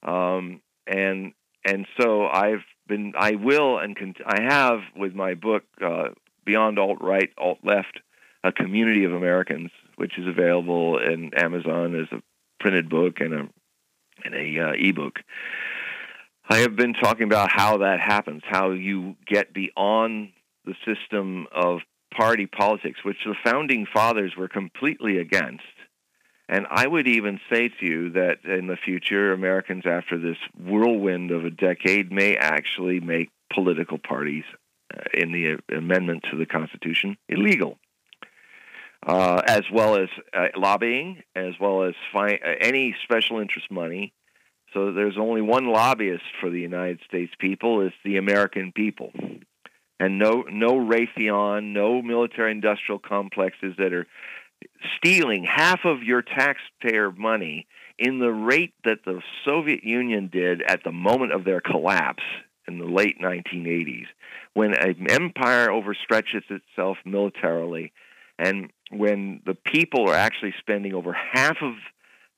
Um, and and so I've been, I will, and I have with my book uh, Beyond Alt Right, Alt Left, a community of Americans, which is available in Amazon as a printed book and a and a uh, ebook. I have been talking about how that happens, how you get beyond the system of party politics, which the founding fathers were completely against and I would even say to you that in the future, Americans, after this whirlwind of a decade, may actually make political parties uh, in the amendment to the Constitution illegal, uh, as well as uh, lobbying, as well as fi- uh, any special interest money, So there's only one lobbyist for the United States people. It's the American people, and no no Raytheon, no military industrial complexes that are stealing half of your taxpayer money in the rate that the Soviet Union did at the moment of their collapse in the late 1980s, when an empire overstretches itself militarily, and when the people are actually spending over half of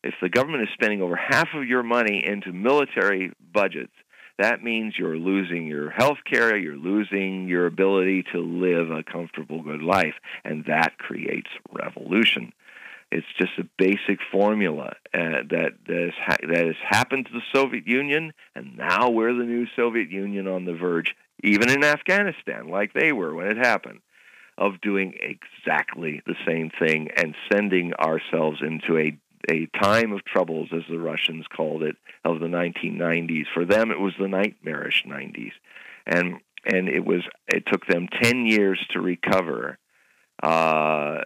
if the government is spending over half of your money into military budgets, that means you're losing your health care, you're losing your ability to live a comfortable, good life, and that creates revolution. It's just a basic formula uh, that ha- that has happened to the Soviet Union, and now we're the new Soviet Union on the verge, even in Afghanistan, like they were when it happened, of doing exactly the same thing and sending ourselves into a a time of troubles, as the Russians called it, of the 1990s. For them, it was the nightmarish 90s, and and it was it took them 10 years to recover uh,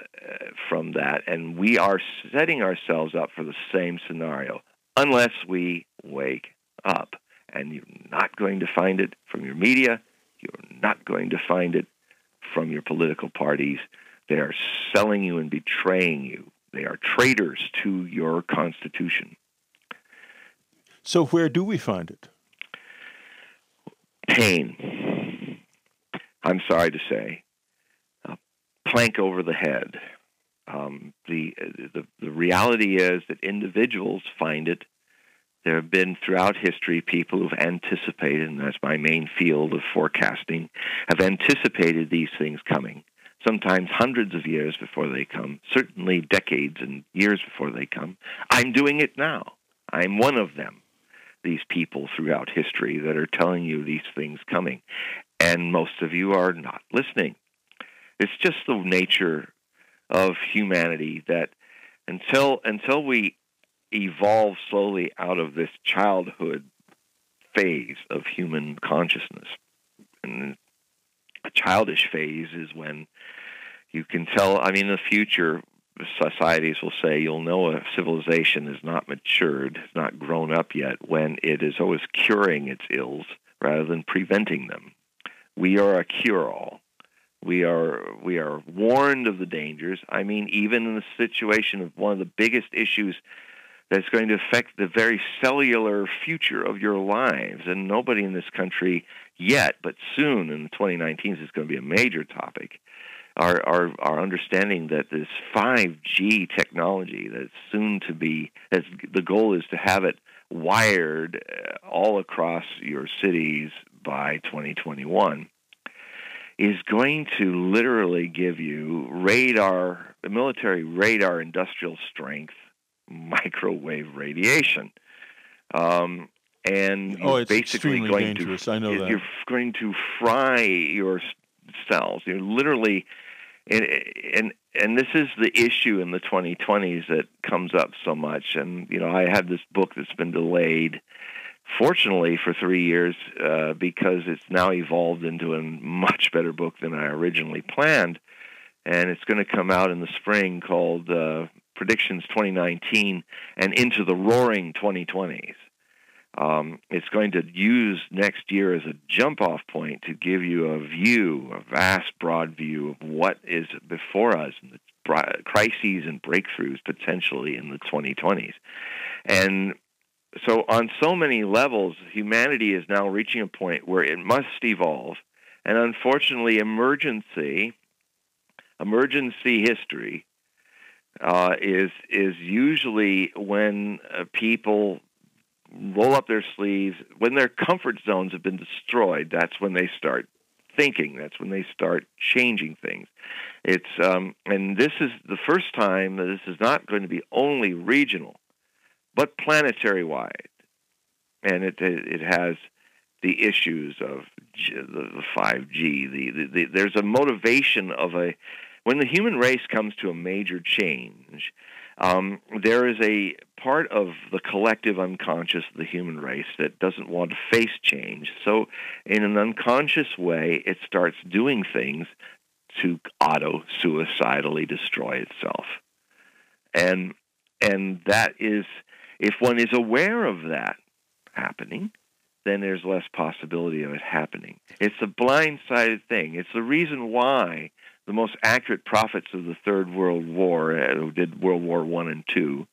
from that, and we are setting ourselves up for the same scenario unless we wake up. And you're not going to find it from your media. You're not going to find it from your political parties. They are selling you and betraying you they are traitors to your Constitution. So, where do we find it? Pain. I'm sorry to say. A plank over the head. Um, the, the, the reality is that individuals find it. There have been throughout history people who've anticipated, and that's my main field of forecasting, have anticipated these things coming sometimes hundreds of years before they come, certainly decades and years before they come. I'm doing it now. I'm one of them, these people throughout history that are telling you these things coming. And most of you are not listening. It's just the nature of humanity that until until we evolve slowly out of this childhood phase of human consciousness and childish phase is when you can tell. I mean, in the future, societies will say you'll know a civilization is not matured, not grown up yet, when it is always curing its ills rather than preventing them. We are a cure-all. We are we are warned of the dangers. I mean, even in the situation of one of the biggest issues that's going to affect the very cellular future of your lives. And nobody in this country yet, but soon in the 2019 it's going to be a major topic. Our, our, our understanding that this 5G technology that's soon to be, the goal is to have it wired uh, all across your cities by 2021 is going to literally give you radar, the military radar industrial strength microwave radiation. Um, and oh, it's basically going dangerous. to I know that. you're going to fry your cells. You're literally and, and and this is the issue in the 2020s that comes up so much. And you know, I had this book that's been delayed, fortunately for three years, uh, because it's now evolved into a much better book than I originally planned. And it's going to come out in the spring called uh, predictions 2019 and into the roaring 2020s. Um, it's going to use next year as a jump off point to give you a view, a vast, broad view of what is before us and the crises and breakthroughs potentially in the 2020s. And so, on so many levels, humanity is now reaching a point where it must evolve. And unfortunately, emergency, emergency history uh, is is usually when uh, people roll up their sleeves when their comfort zones have been destroyed. That's when they start thinking. That's when they start changing things. It's um, and this is the first time that this is not going to be only regional, but planetary wide, and it it has the issues of the 5G. The, the, the, there's a motivation of a when the human race comes to a major change, um, there is a part of the collective unconscious of the human race that doesn't want to face change. So, in an unconscious way, it starts doing things to auto suicidally destroy itself. And and that is if one is aware of that, happening, then there's less possibility of it happening. It's a blindsided thing. It's the reason why the most accurate prophets of the Third World War, uh, who did World War One and Two,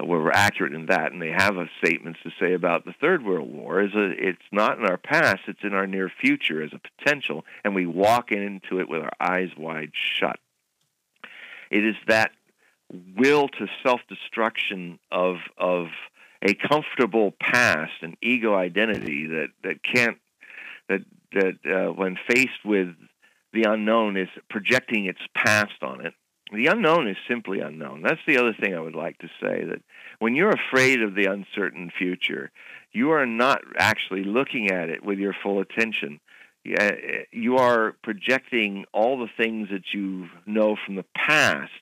uh, were accurate in that, and they have a statements to say about the Third World War. Is it's not in our past; it's in our near future as a potential, and we walk into it with our eyes wide shut. It is that will to self-destruction of of a comfortable past and ego identity that that can't that that uh, when faced with the unknown is projecting its past on it. The unknown is simply unknown. That's the other thing I would like to say that when you're afraid of the uncertain future, you are not actually looking at it with your full attention. You are projecting all the things that you know from the past,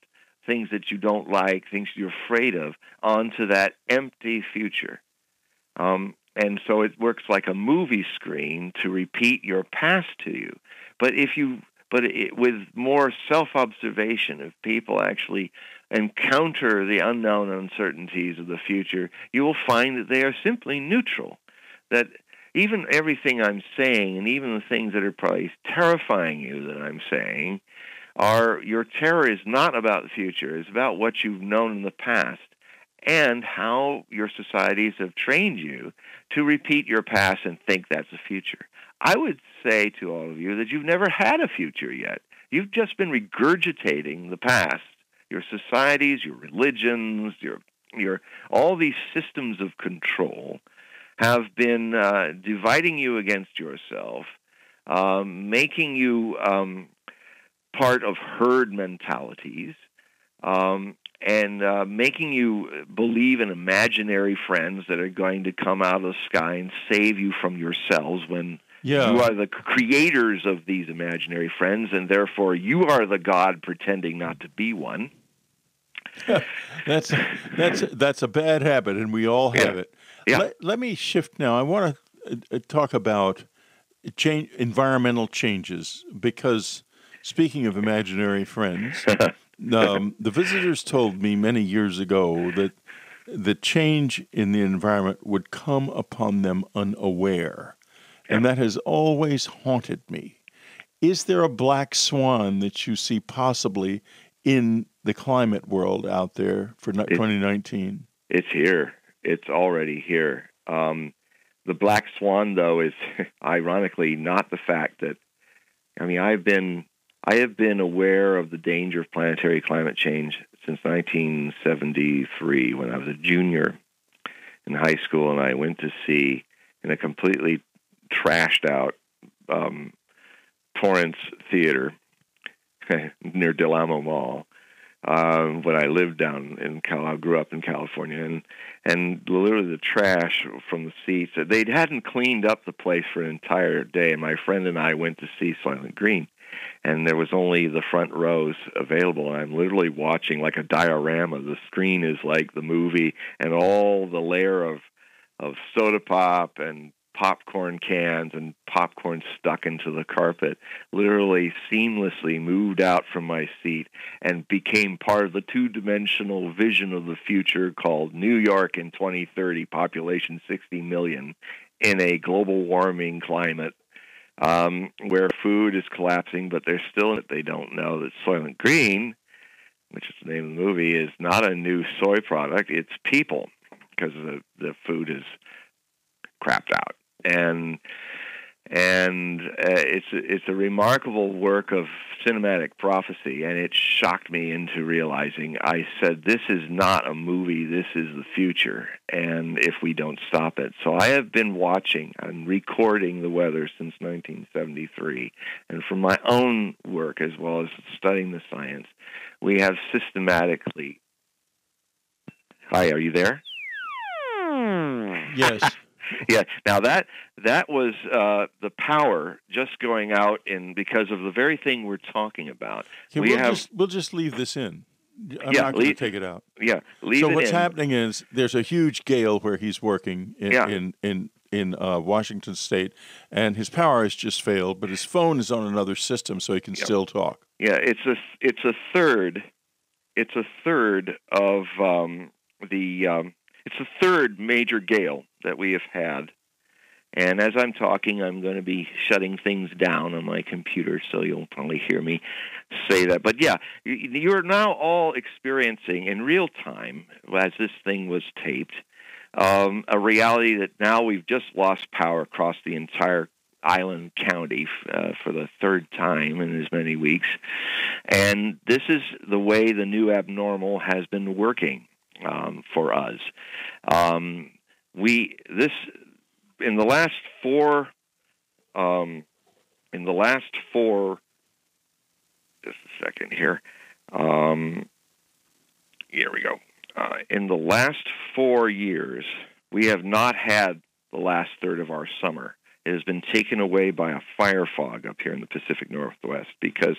things that you don't like, things you're afraid of, onto that empty future. Um, and so it works like a movie screen to repeat your past to you. But if you, but it, with more self-observation, if people actually encounter the unknown uncertainties of the future, you will find that they are simply neutral. That even everything I'm saying, and even the things that are probably terrifying you that I'm saying, are your terror is not about the future. It's about what you've known in the past and how your societies have trained you to repeat your past and think that's the future. I would say to all of you that you've never had a future yet. You've just been regurgitating the past. Your societies, your religions, your your all these systems of control have been uh, dividing you against yourself, um, making you um, part of herd mentalities, um, and uh, making you believe in imaginary friends that are going to come out of the sky and save you from yourselves when yeah. you are the creators of these imaginary friends, and therefore you are the God pretending not to be one. that's that's that's a bad habit, and we all have yeah. it. Yeah. Let, let, me shift now. I want to uh, talk about change, environmental changes because speaking of imaginary friends, um, the visitors told me many years ago that the change in the environment would come upon them unaware. And that has always haunted me. Is there a black swan that you see possibly in the climate world out there for 2019? It's here. It's already here. Um, the black swan, though, is ironically not the fact that I mean I've been I have been aware of the danger of planetary climate change since 1973 when I was a junior in high school and I went to see in a completely trashed out um, Torrance Theater near Del Amo Mall um, when I lived down in Cal. I grew up in California, and and literally the trash from the seats. They hadn't cleaned up the place for an entire day. And my friend and I went to see Soylent Green, and there was only the front rows available. I'm literally watching like a diorama. The screen is like the movie, and all the layer of of soda pop and popcorn cans and popcorn stuck into the carpet literally seamlessly moved out from my seat and became part of the two-dimensional vision of the future called New York in 2030 population 60 million in a global warming climate um, where food is collapsing but they're still they don't know that Soylent Green which is the name of the movie is not a new soy product. It's people because the the food is crapped out and and uh, it's it's a remarkable work of cinematic prophecy, and it shocked me into realizing. I said, "This is not a movie. This is the future." And if we don't stop it, so I have been watching and recording the weather since 1973, and from my own work as well as studying the science, we have systematically. Hi, are you there? Yes. yeah. Now that that was uh, the power just going out in because of the very thing we're talking about. Okay, we we'll have just we'll just leave this in. I'm Yeah, not going to take it out. yeah. Leave so what's in. happening is there's a huge gale where he's working in Yeah. in in, in uh, Washington State, and his power has just failed, but his phone is on another system, so he can still talk. Yeah, it's a it's a third. It's a third of um, the. Um, it's the third major gale that we have had. And as I'm talking, I'm going to be shutting things down on my computer, so you'll probably hear me say that. But yeah, you're now all experiencing in real time, as this thing was taped, um, a reality that now we've just lost power across the entire island county uh, for the third time in as many weeks. And this is the way the new abnormal has been working um, for us. Um, we this in the last four um, in the last four just a second here. Um, here we go. Uh, in the last four years, we have not had the last third of our summer. It has been taken away by a fire fog up here in the Pacific Northwest because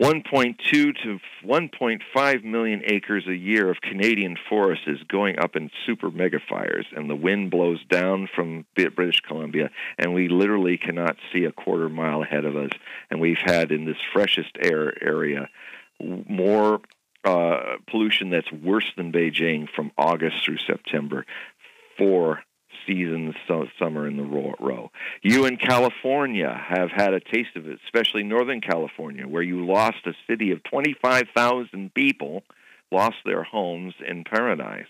1.2 to 1.5 million acres a year of Canadian forest is going up in super mega fires, and the wind blows down from British Columbia, and we literally cannot see a quarter mile ahead of us. And we've had in this freshest air area more uh, pollution that's worse than Beijing from August through September for seasons so summer in the row. You in California have had a taste of it, especially Northern California, where you lost a city of 25,000 people lost their homes in paradise.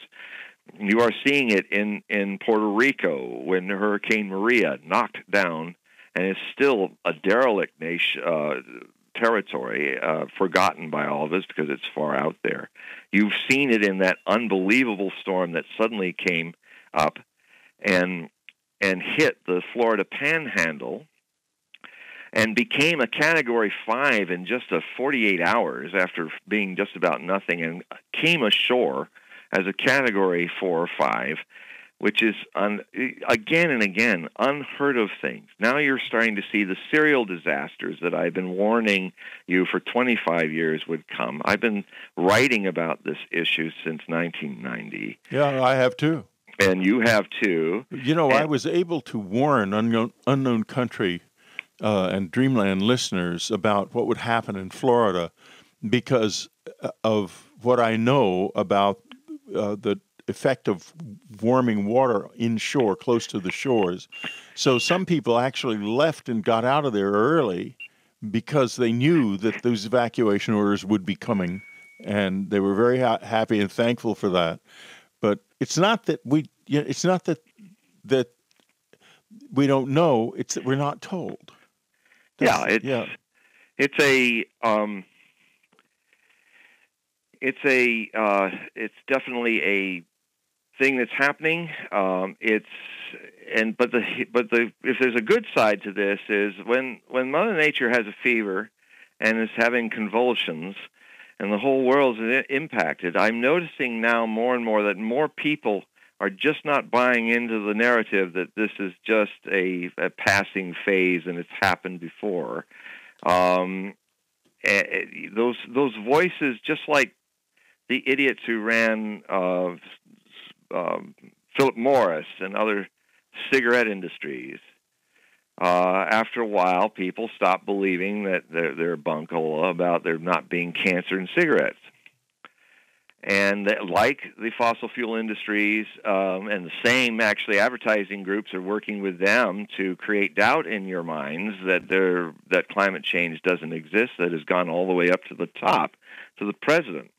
You are seeing it in, in Puerto Rico when Hurricane Maria knocked down and is still a derelict nation, uh, territory, uh, forgotten by all of us because it's far out there. You've seen it in that unbelievable storm that suddenly came up and and hit the Florida Panhandle and became a category 5 in just a 48 hours after being just about nothing and came ashore as a category 4 or 5 which is un, again and again unheard of things. Now you're starting to see the serial disasters that I've been warning you for 25 years would come. I've been writing about this issue since 1990. Yeah, I have too and you have too. You know, and, I was able to warn unknown, unknown country uh, and Dreamland listeners about what would happen in Florida because uh, of what I know about uh, the effect of warming water inshore, close to the shores. So some people actually left and got out of there early because they knew that those evacuation orders would be coming, and they were very ha- happy and thankful for that. But it's not that we, you know, it's not that that we don't know. It's that we're not told. That's, yeah, it's yeah. it's a um, it's a uh, it's definitely a thing that's happening. Um, it's and but the but the if there's a good side to this is when when Mother Nature has a fever and is having convulsions, and the whole world is impacted. I'm noticing now more and more that more people are just not buying into the narrative that this is just a, a passing phase and it's happened before. Um, those those voices, just like the idiots who ran uh, uh, Philip Morris and other cigarette industries, uh, after a while, people stop believing that they're, they're about there not being cancer in cigarettes. And that, like the fossil fuel industries, um, and the same actually advertising groups are working with them to create doubt in your minds that there that climate change doesn't exist. That has gone all the way up to the top, to the president.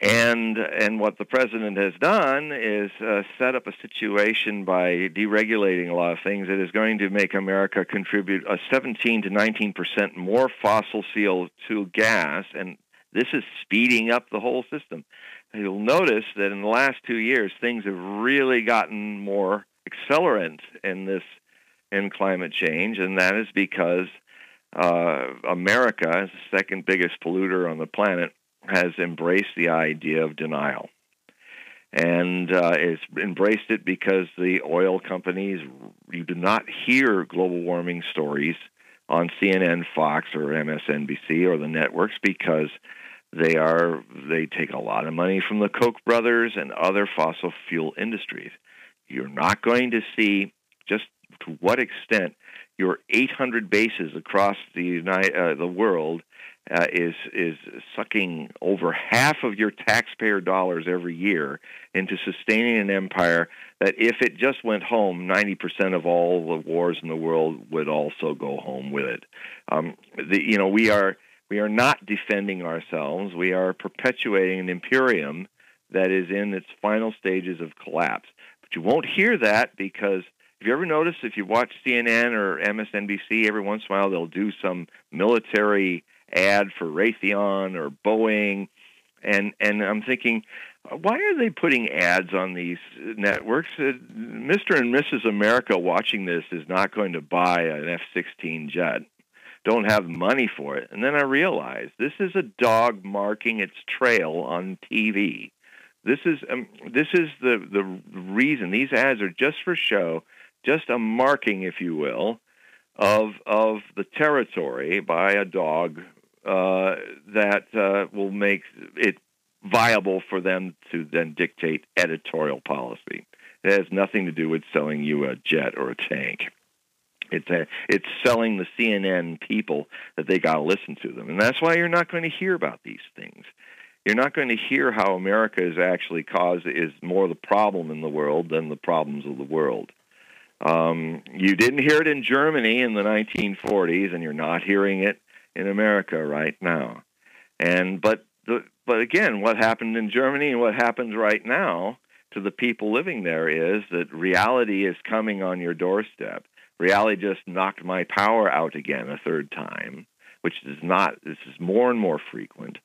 And and what the president has done is uh, set up a situation by deregulating a lot of things that is going to make America contribute a 17 to 19 percent more fossil CO2 gas, and this is speeding up the whole system. You'll notice that in the last two years, things have really gotten more accelerant in this in climate change, and that is because uh, America is the second biggest polluter on the planet has embraced the idea of denial. And uh, it's embraced it because the oil companies, you do not hear global warming stories on CNN, Fox, or MSNBC or the networks because they are they take a lot of money from the Koch brothers and other fossil fuel industries. You're not going to see just to what extent your 800 bases across the United, uh, the world uh, is is sucking over half of your taxpayer dollars every year into sustaining an empire that, if it just went home, 90% of all the wars in the world would also go home with it. Um, the, you know, we are we are not defending ourselves. We are perpetuating an imperium that is in its final stages of collapse. But you won't hear that because have you ever noticed if you watch CNN or MSNBC, every once in a while they'll do some military ad for Raytheon or Boeing, and and I'm thinking, why are they putting ads on these networks? Uh, Mr. and Mrs. America watching this is not going to buy an F-16 jet. Don't have money for it. And then I realized this is a dog marking its trail on TV. This is um, this is the the reason these ads are just for show, just a marking, if you will, of of the territory by a dog uh, that uh, will make it viable for them to then dictate editorial policy. It has nothing to do with selling you a jet or a tank. It's a, it's selling the CNN people that they got to listen to them, and that's why you're not going to hear about these things. You're not going to hear how America is actually cause is more the problem in the world than the problems of the world. Um, you didn't hear it in Germany in the 1940s, and you're not hearing it in America right now. And but the, but again, what happened in Germany and what happens right now to the people living there is that reality is coming on your doorstep. Reality just knocked my power out again a third time, which is not. This is more and more frequent.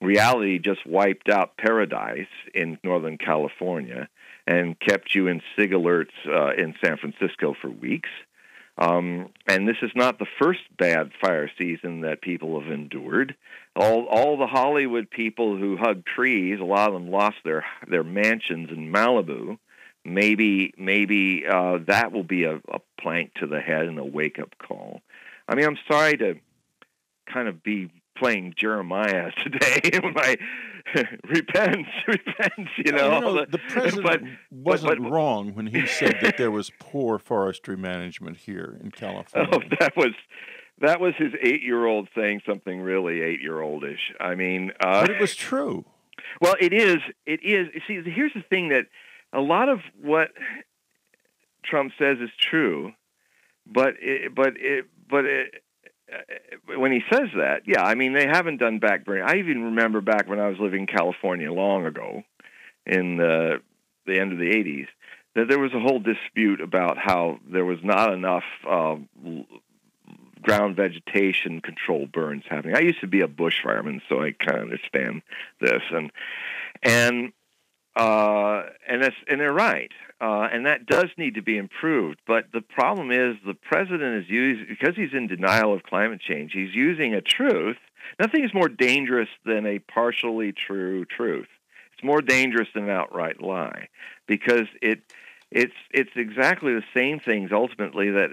Reality just wiped out paradise in Northern California and kept you in SIG alerts uh, in San Francisco for weeks. Um, and this is not the first bad fire season that people have endured. All all the Hollywood people who hug trees, a lot of them lost their their mansions in Malibu. Maybe maybe uh, that will be a, a plank to the head and a wake up call. I mean, I'm sorry to kind of be playing Jeremiah today when I repent, repent, you know. you know the president but, wasn't but, wrong when he said that there was poor forestry management here in California. Oh, that was that was his eight-year-old saying something really eight-year-oldish. I mean, uh, but it was true. Well, it is. It is. See, here's the thing that a lot of what Trump says is true, but it, but it, but it, uh, when he says that, yeah, I mean they haven't done backburning. I even remember back when I was living in California long ago, in the the end of the '80s, that there was a whole dispute about how there was not enough uh, ground vegetation control burns happening. I used to be a bush fireman, so I kind of understand this, and and uh, and that's and they're right, uh, and that does need to be improved. But the problem is the president is using because he's in denial of climate change. He's using a truth. Nothing is more dangerous than a partially true truth. It's more dangerous than an outright lie because it it's it's exactly the same things ultimately that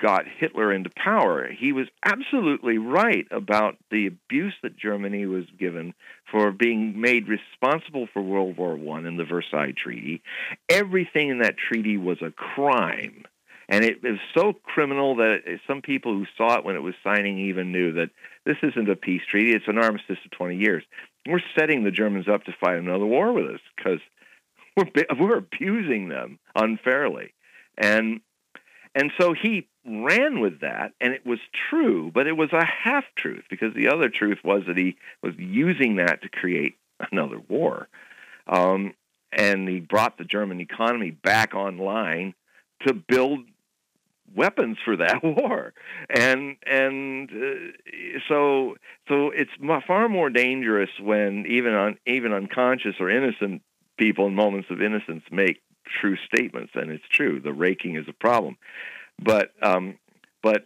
got Hitler into power. He was absolutely right about the abuse that Germany was given for being made responsible for World War I and the Versailles Treaty. Everything in that treaty was a crime. And it was so criminal that some people who saw it when it was signing even knew that this isn't a peace treaty, it's an armistice of 20 years. We're setting the Germans up to fight another war with us because we're, we're abusing them unfairly. And and so he ran with that, and it was true, but it was a half truth because the other truth was that he was using that to create another war. Um, and he brought the German economy back online to build weapons for that war. And and uh, so so it's far more dangerous when even on even unconscious or innocent people in moments of innocence make true statements and it's true. The raking is a problem but um, but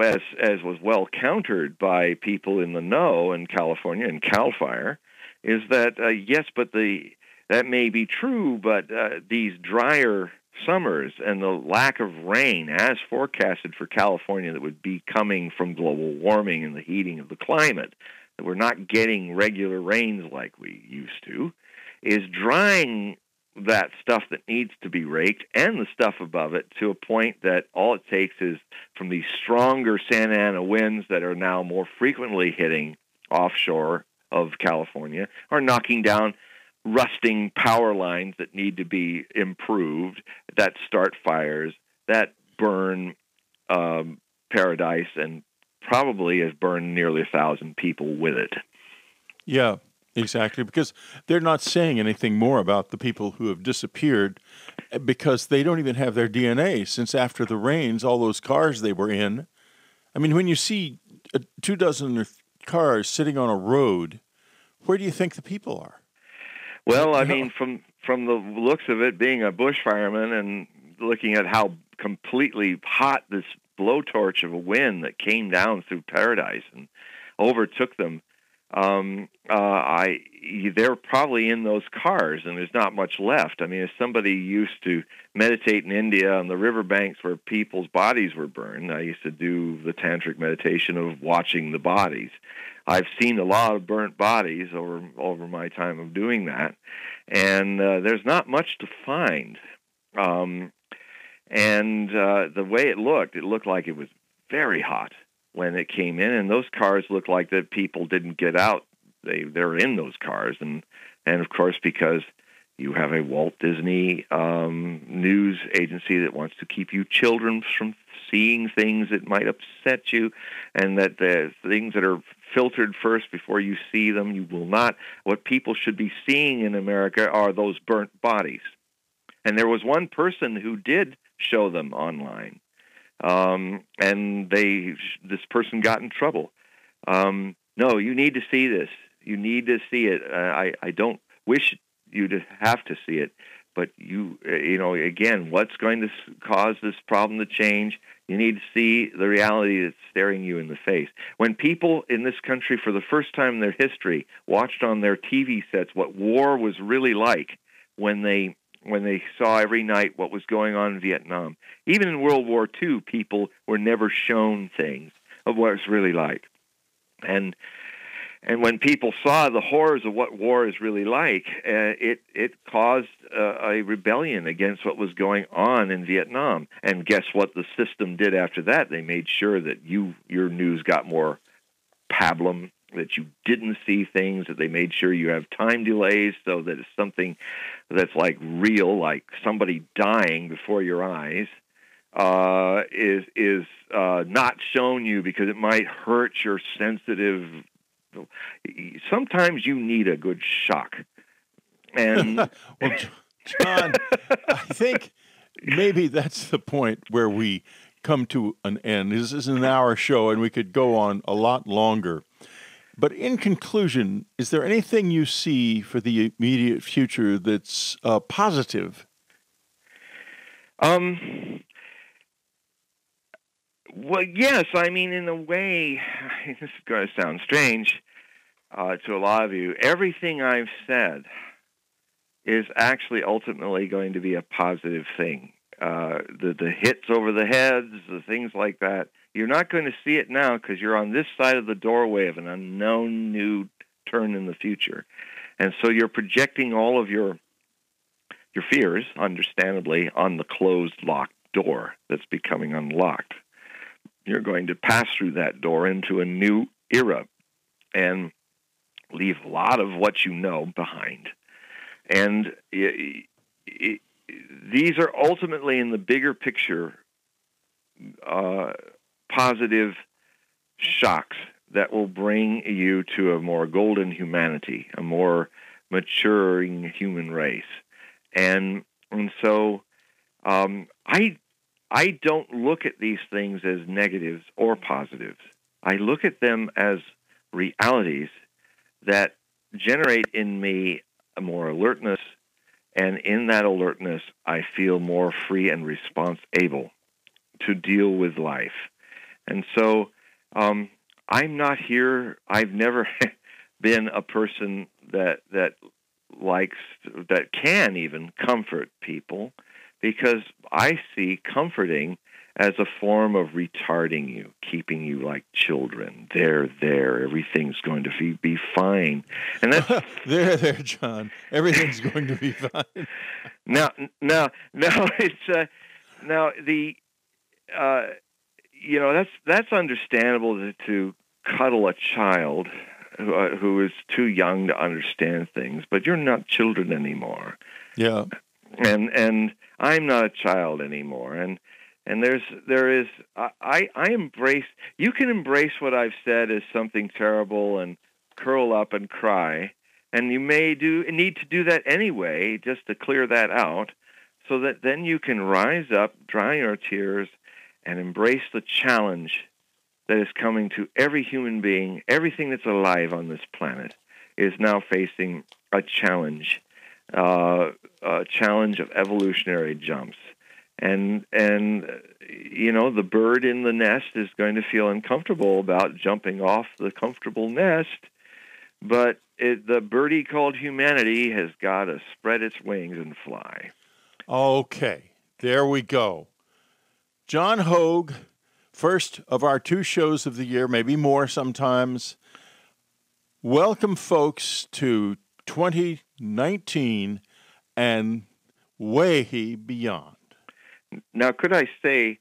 as as was well countered by people in the know in California and Cal Fire, is that uh, yes, but the that may be true, but uh, these drier summers and the lack of rain, as forecasted for California, that would be coming from global warming and the heating of the climate, that we're not getting regular rains like we used to, is drying that stuff that needs to be raked and the stuff above it to a point that all it takes is from these stronger Santa Ana winds that are now more frequently hitting offshore of California are knocking down rusting power lines that need to be improved, that start fires, that burn um, paradise, and probably has burned nearly a thousand people with it. Yeah, exactly. Because they're not saying anything more about the people who have disappeared eh, because they don't even have their DNA since after the rains, all those cars they were in. I mean, when you see two dozen cars sitting on a road, where do you think the people are? Well, I mean, from from the looks of it, being a bush fireman and looking at how completely hot this blowtorch of a wind that came down through paradise and overtook them, um, uh, I they're probably in those cars, and there's not much left. I mean, as somebody used to meditate in India on the riverbanks where people's bodies were burned, I used to do the tantric meditation of watching the bodies. I've seen a lot of burnt bodies over over my time of doing that, and uh, there's not much to find. Um, and uh, the way it looked, it looked like it was very hot when it came in, and those cars looked like that people didn't get out. They they're in those cars, and and of course because you have a Walt Disney um, news agency that wants to keep you children from seeing things that might upset you, and that the things that are filtered first before you see them, you will not. What people should be seeing in America are those burnt bodies. And there was one person who did show them online, um, and they this person got in trouble. Um, no, you need to see this. You need to see it. Uh, I I don't wish you to have to see it, but you uh, you know again, what's going to cause this problem to change? You need to see the reality that's staring you in the face. When people in this country, for the first time in their history, watched on their TV sets what war was really like, when they when they saw every night what was going on in Vietnam. Even in World War II, people were never shown things of what it's really like. And and when people saw the horrors of what war is really like, uh, it it caused uh, a rebellion against what was going on in Vietnam. And guess what? The system did after that. They made sure that you your news got more pablum, that you didn't see things, that they made sure you have time delays, so that it's something that's like real, like somebody dying before your eyes, uh, is is uh, not shown you because it might hurt your sensitive sometimes you need a good shock. And well, John, I think maybe that's the point where we come to an end. This is an hour show, and we could go on a lot longer. But in conclusion, is there anything you see for the immediate future that's uh, positive? Um, well, yes. I mean, in a way, this is going to sound strange uh, to a lot of you. Everything I've said is actually ultimately going to be a positive thing. Uh, the the hits over the heads, the things like that. You're not going to see it now because you're on this side of the doorway of an unknown new turn in the future, and so you're projecting all of your your fears, understandably, on the closed, locked door that's becoming unlocked you're going to pass through that door into a new era and leave a lot of what you know behind. And it, it, these are ultimately, in the bigger picture, uh, positive shocks that will bring you to a more golden humanity, a more maturing human race. And and so um, I I don't look at these things as negatives or positives. I look at them as realities that generate in me a more alertness, and in that alertness, I feel more free and response able to deal with life. And so um, I'm not here. I've never been a person that that likes that can even comfort people because I see comforting as a form of retarding you, keeping you like children. There, there, everything's going to be, be fine. And that's there, there, John. Everything's going to be fine. now, now, now it's uh, now the uh, you know that's that's understandable to, to cuddle a child who, uh, who is too young to understand things, but you're not children anymore. Yeah. And and I'm not a child anymore. And and there's there is I I embrace you can embrace what I've said as something terrible and curl up and cry and you may do need to do that anyway just to clear that out so that then you can rise up dry your tears and embrace the challenge that is coming to every human being. Everything that's alive on this planet is now facing a challenge uh, a challenge of evolutionary jumps. And and you know the bird in the nest is going to feel uncomfortable about jumping off the comfortable nest but it, the birdie called humanity has got to spread its wings and fly. Okay there we go john hogue first of our two shows of the year maybe more sometimes welcome folks to 2019 and way beyond now, could I say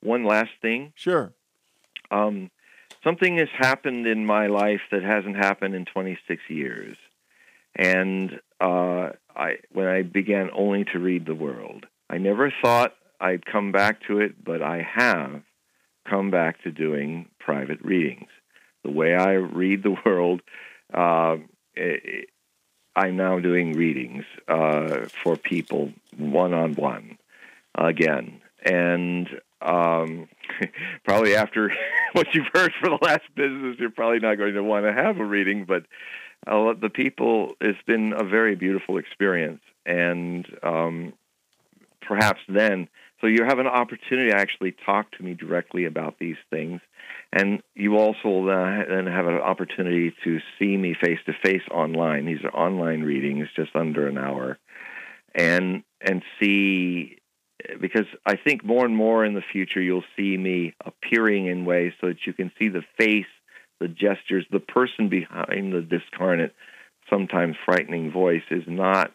one last thing? Sure. Um, something has happened in my life that hasn't happened in 26 years, and uh, I when I began only to read the world, I never thought I'd come back to it, but I have come back to doing private readings. The way I read the world, uh, I'm now doing readings uh, for people one on one again. And um, probably after what you've heard for the last business, you're probably not going to want to have a reading. But the people, it's been a very beautiful experience, and um, perhaps then, so you have an opportunity to actually talk to me directly about these things, and you also uh, then have an opportunity to see me face to face online. These are online readings, just under an hour, and and see because I think more and more in the future you'll see me appearing in ways so that you can see the face, the gestures, the person behind the discarnate, sometimes frightening voice is not.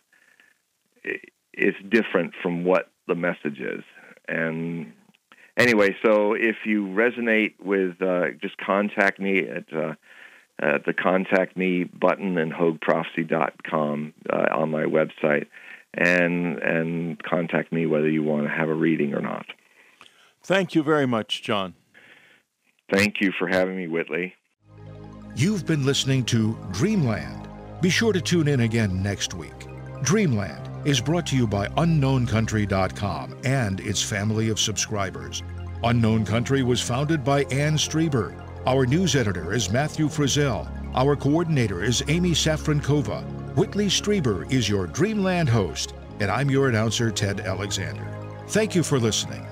It's different from what the message is, and anyway, so if you resonate with, uh, just contact me at. Uh, at the contact me button and hogueprophecy.com uh, on my website and and contact me whether you want to have a reading or not. Thank you very much, John. Thank you for having me, Whitley. You've been listening to Dreamland. Be sure to tune in again next week. Dreamland is brought to you by UnknownCountry.com and its family of subscribers. Unknown Country was founded by Anne Strieber. Our news editor is Matthew Frizzell. Our coordinator is Amy Safrankova. Whitley Strieber is your Dreamland host, and I'm your announcer, Ted Alexander. Thank you for listening.